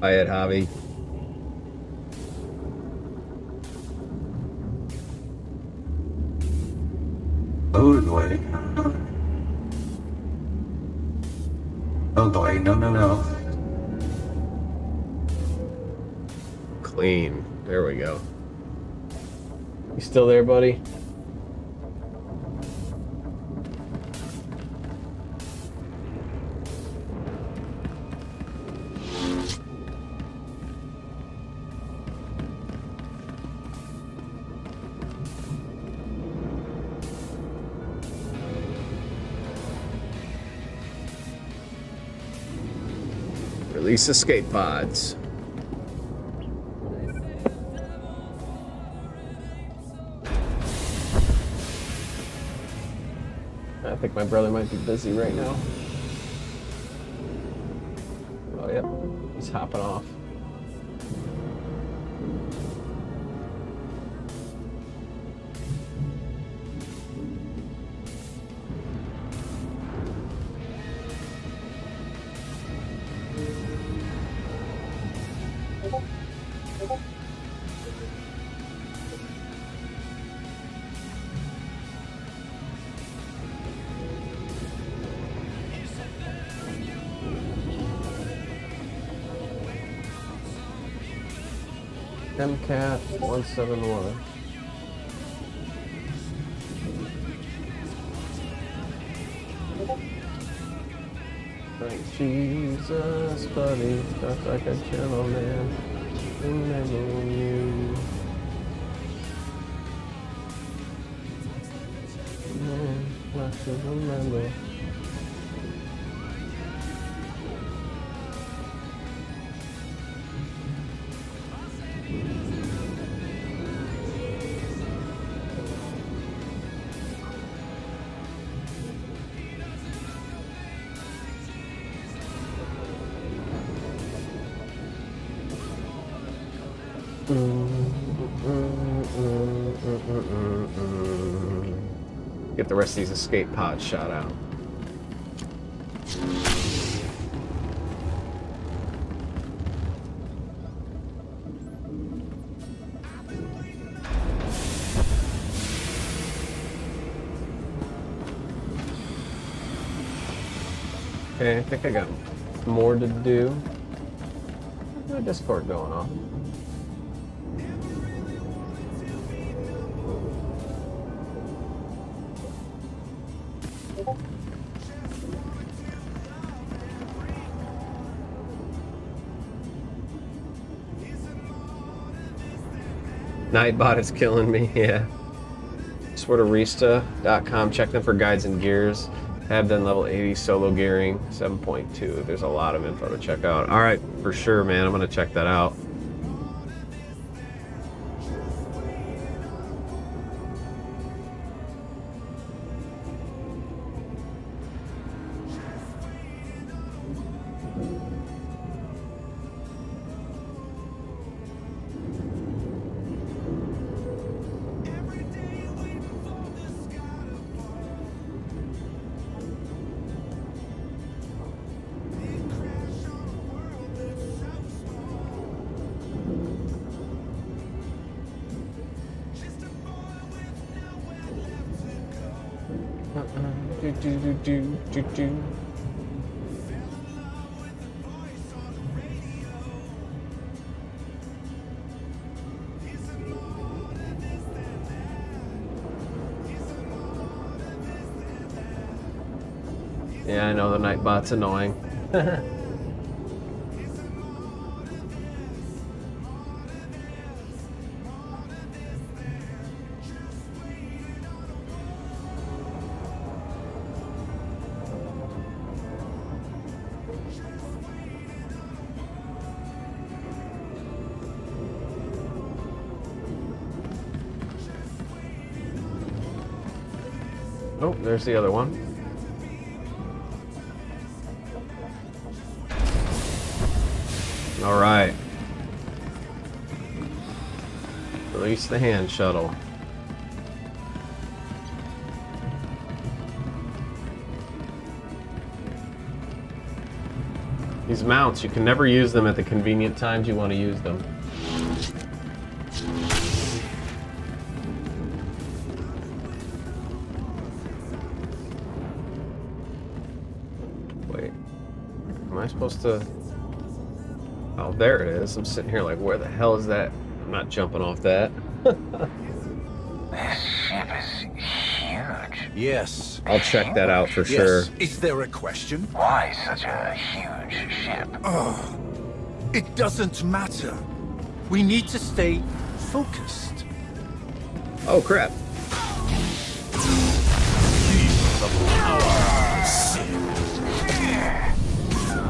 Hi, Ed Javi. Still there, buddy? Release escape pods. Brother might be busy right now. Oh, yep. He's hopping off. 171. Like Jesus, buddy, just like a gentleman. Remember you. Mm, I should remember. The rest of these escape pods shot out. Okay, I think I got more to do. Discord going on? Nightbot is killing me, *laughs* yeah. Swtorista.com, check them for guides and gears. Have done level 80 solo gearing, 7.2. There's a lot of info to check out. Alright, for sure, man. I'm gonna check that out. The Nightbot's annoying. Oh, there's the other one. All right. Release the hand shuttle. These mounts, you can never use them at the convenient times you want to use them. Wait. Am I supposed to... Oh, there it is. I'm sitting here like, where the hell is that? I'm not jumping off that. This ship is huge. Yes. I'll check that out for Yes. sure. Is there a question? Why such a huge ship? Oh, it doesn't matter. We need to stay focused. Oh, crap.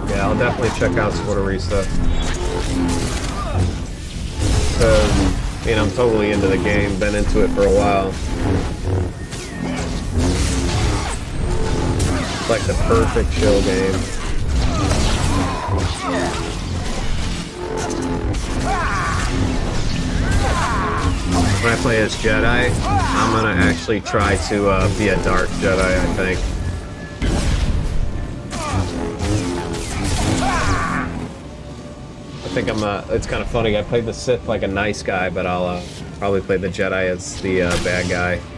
Yeah, I'll definitely check out Swtorista. Because, I mean, I'm totally into the game, been into it for a while. It's like the perfect chill game. When I play as Jedi, I'm gonna actually try to uh, be a dark Jedi, I think. Think I'm uh it's kind of funny. I played the Sith like a nice guy, but I'll uh, probably play the Jedi as the uh, bad guy.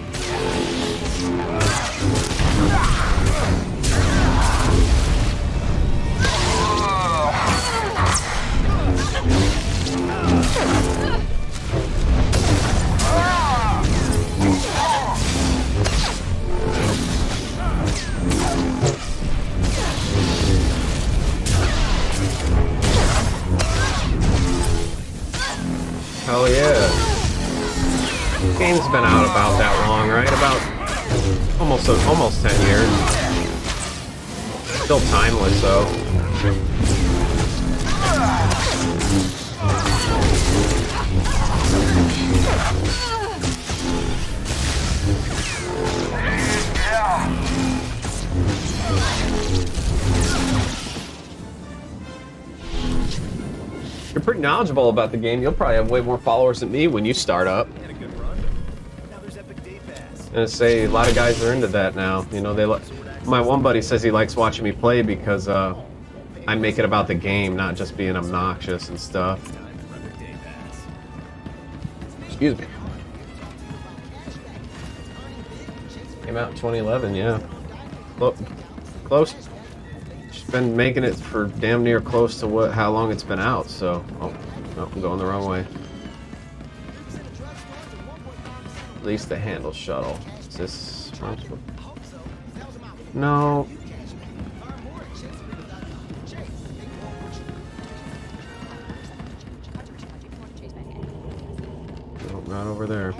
Knowledgeable about the game. You'll probably have way more followers than me when you start up. And say a lot of guys are into that now. You know, they li- my one buddy says he likes watching me play because uh, I make it about the game, not just being obnoxious and stuff. Excuse me. Came out in 2011, yeah. Clo- close. She's been making it for damn near close to what how long it's been out. So, oh, no, I'm going the wrong way. At least the handle shuttle. Is this? No. Not over there.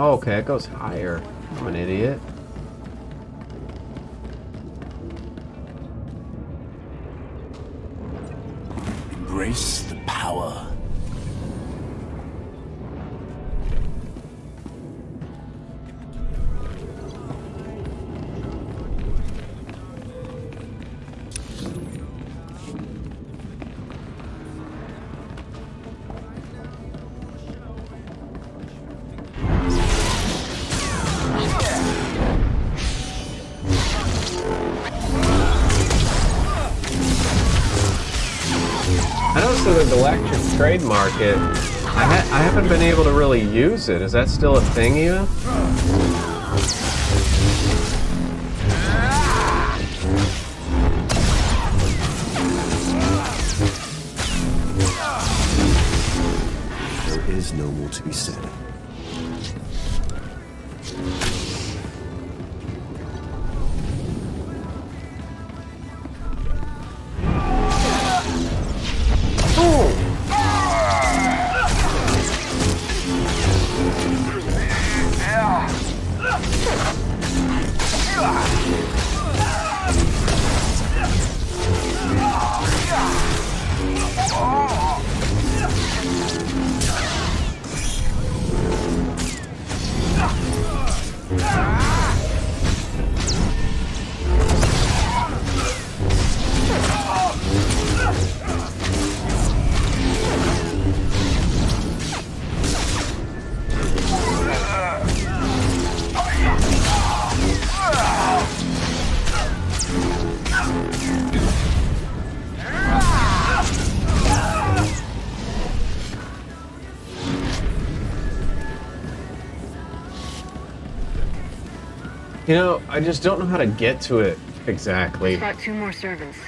Oh, okay, it goes higher. I'm an idiot. Trade market, I, ha I haven't been able to really use it. Is that still a thing even? You know, I just don't know how to get to it exactly, Got two more servants.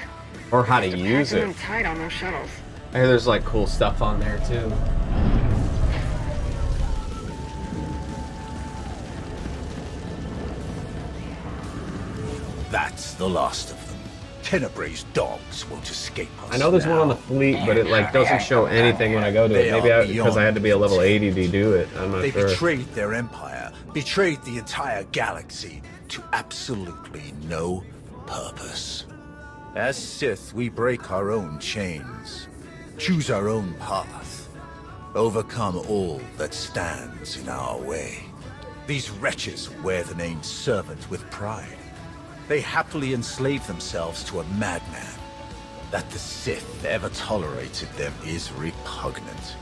or how to use Packing it. them tight on those shuttles. I hear there's like cool stuff on there too. That's the last of them. Tenebrae's dogs won't escape us. I know there's one on the fleet, but it like doesn't show anything when I go to They it. Maybe are I, because I had to be a level 80 to do it. I'm not sure. They sure. betrayed their empire, betrayed the entire galaxy to absolutely no purpose. As Sith, we break our own chains, choose our own path, overcome all that stands in our way. These wretches wear the name servant with pride. They happily enslave themselves to a madman. That the Sith ever tolerated them is repugnant.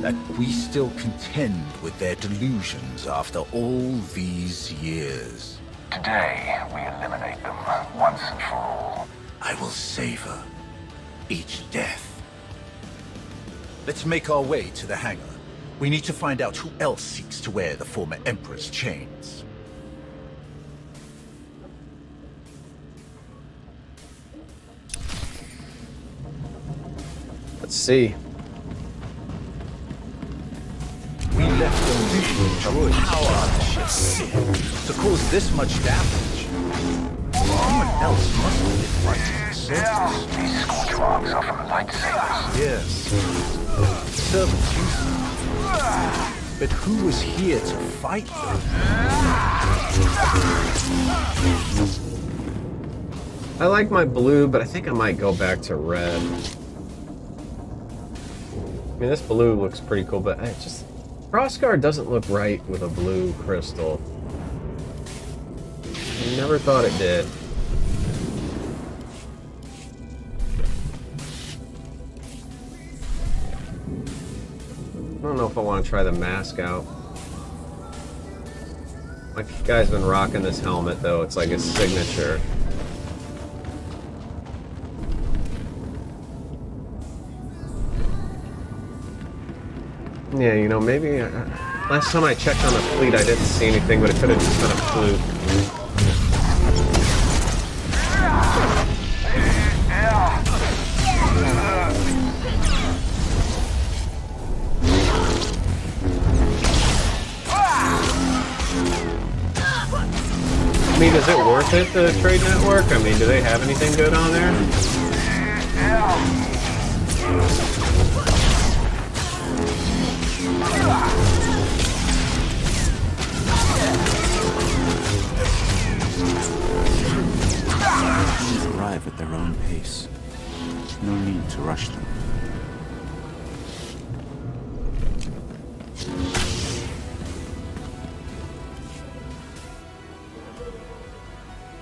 That we still contend with their delusions after all these years. Today, we eliminate them once and for all. I will savor each death. Let's make our way to the hangar. We need to find out who else seeks to wear the former Emperor's chains. Let's see. We left droid power to cause this much damage. Someone else must have been writing the. These scorch marks are from lightsabers. Yes. Servants use them. But who was here to fight them? I like my blue, but I think I might go back to red. I mean, this blue looks pretty cool, but I just... Crossguard doesn't look right with a blue crystal. Never thought it did. I don't know if I want to try the mask out. My guy's been rocking this helmet, though. It's like his signature. Yeah, you know, maybe... Uh, last time I checked on the fleet, I didn't see anything, but it could have just been a fluke. I mean, is it worth it, the trade network? I mean, do they have anything good on there? Arrive at their own pace. No need to rush them.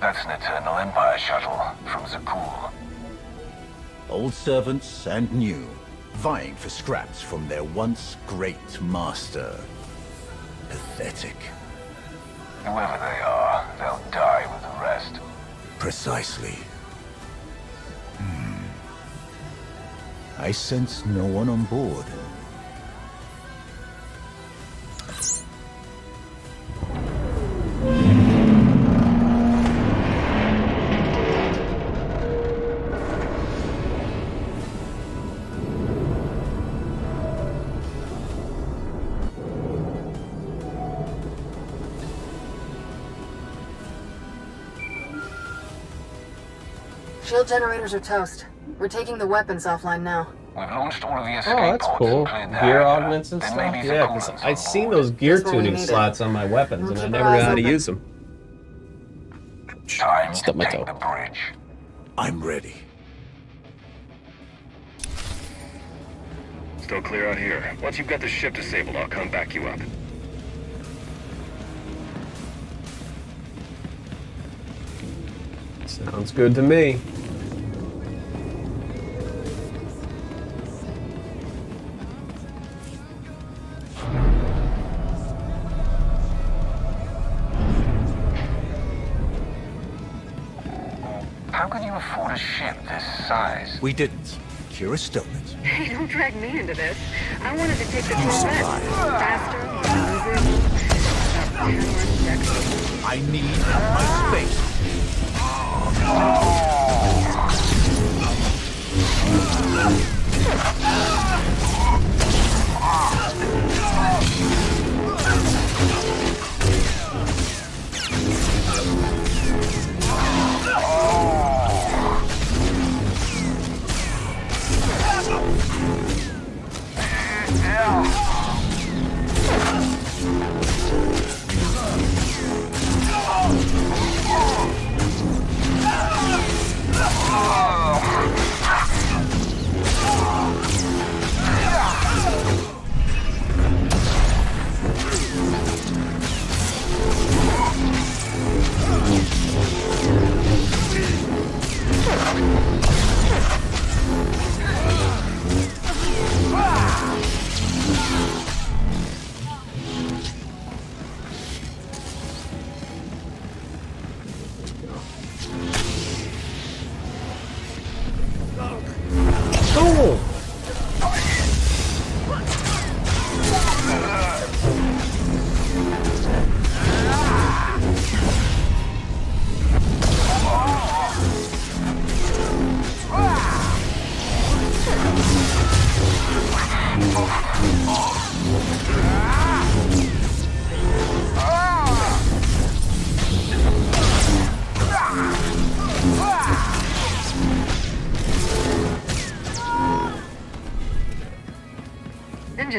That's an Eternal Empire shuttle from Zakuul. Old servants and new, vying for scraps from their once great master. Pathetic. Whoever they are, they'll die with the rest. Precisely. Hmm. I sense no one on board. Shield generators are toast. We're taking the weapons offline now. We've launched all of the oh, escape Oh, that's cool. and cleared the Gear area. augments and stuff? may Yeah, because I'd seen those gear That's what we tuning slots on my weapons, We'll and I never our knew how to open. use them. Time to my take toe. the bridge. I'm ready. Still clear out here. Once you've got the ship disabled, I'll come back you up. Sounds good to me. We didn't. Kira stole it. Hey, don't drag me into this. I wanted to take the You survived. Faster, maneuverable. I need my space. Oh!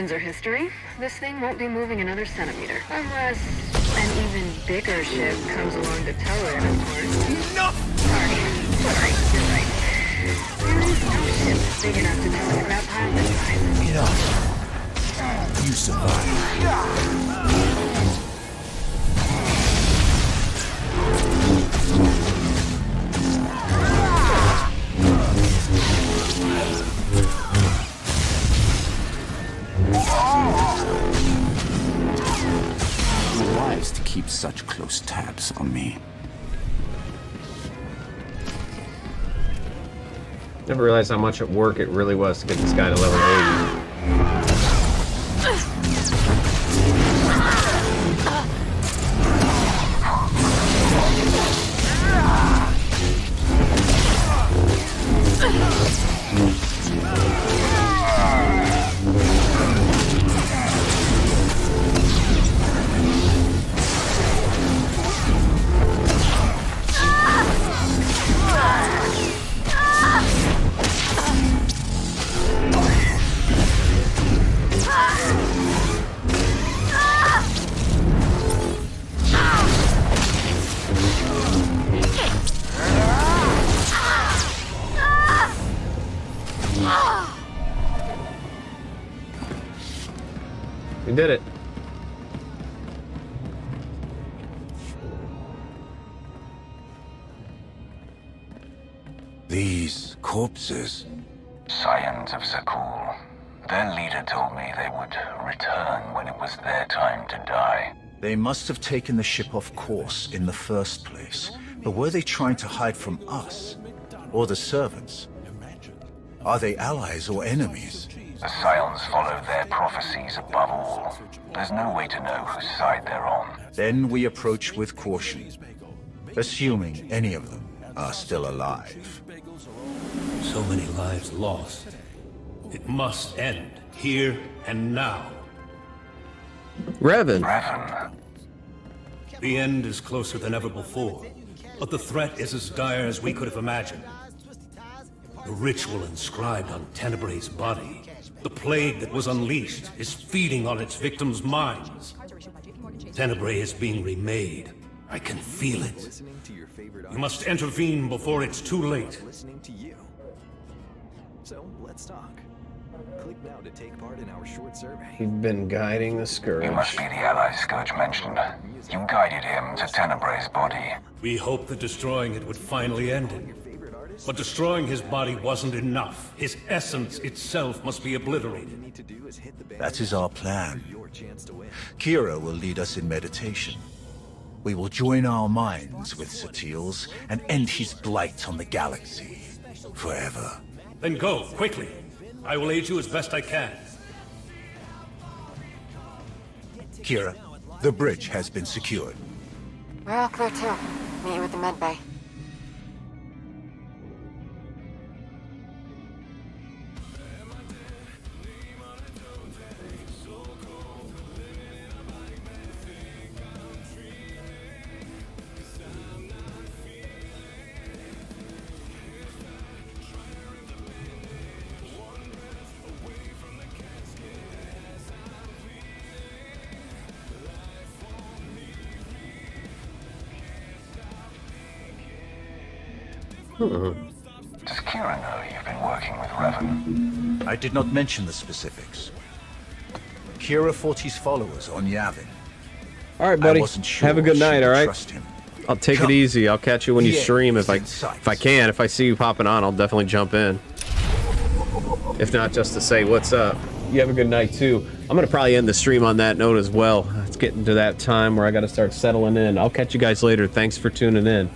Engines are history, this thing won't be moving another centimeter. Unless an even bigger ship comes along to tow it, of course. No! Sorry. Sorry, you're right. There is no ship big enough to tow pilot time. Enough. You survived. Tabs on me. Never realized how much at work it really was to get this guy to level must have taken the ship off course in the first place. But were they trying to hide from us? Or the servants? Are they allies or enemies? The Scions follow their prophecies above all. There's no way to know whose side they're on. Then we approach with caution. Assuming any of them are still alive. So many lives lost. It must end here and now. Revan. Revan. The end is closer than ever before, but the threat is as dire as we could have imagined. The ritual inscribed on Tenebrae's body, the plague that was unleashed, is feeding on its victims' minds. Tenebrae is being remade. I can feel it. You must intervene before it's too late. So let's talk. Click now to take part in our short survey. We've been guiding the Scourge. You Scourge. must be the ally Scourge mentioned. You guided him to Tenebrae's body. We hoped that destroying it would finally end it. But destroying his body wasn't enough. His essence itself must be obliterated. That is our plan. Kira will lead us in meditation. We will join our minds with Satele's and end his blight on the galaxy. Forever. Then go, quickly. I will aid you as best I can. Kira, the bridge has been secured. We're all clear too. Meet you at the med bay. Does Kira know you've been working with Revan? I did not mention the specifics. Kira fought his followers on Yavin. All right, buddy. Sure Have a good night. All right. Trust him. I'll take Come. it easy. I'll catch you when you The stream if I is if I can. If I see you popping on, I'll definitely jump in. If not, just to say what's up. You have a good night too. I'm gonna probably end the stream on that note as well. It's getting to that time where I got to start settling in. I'll catch you guys later. Thanks for tuning in.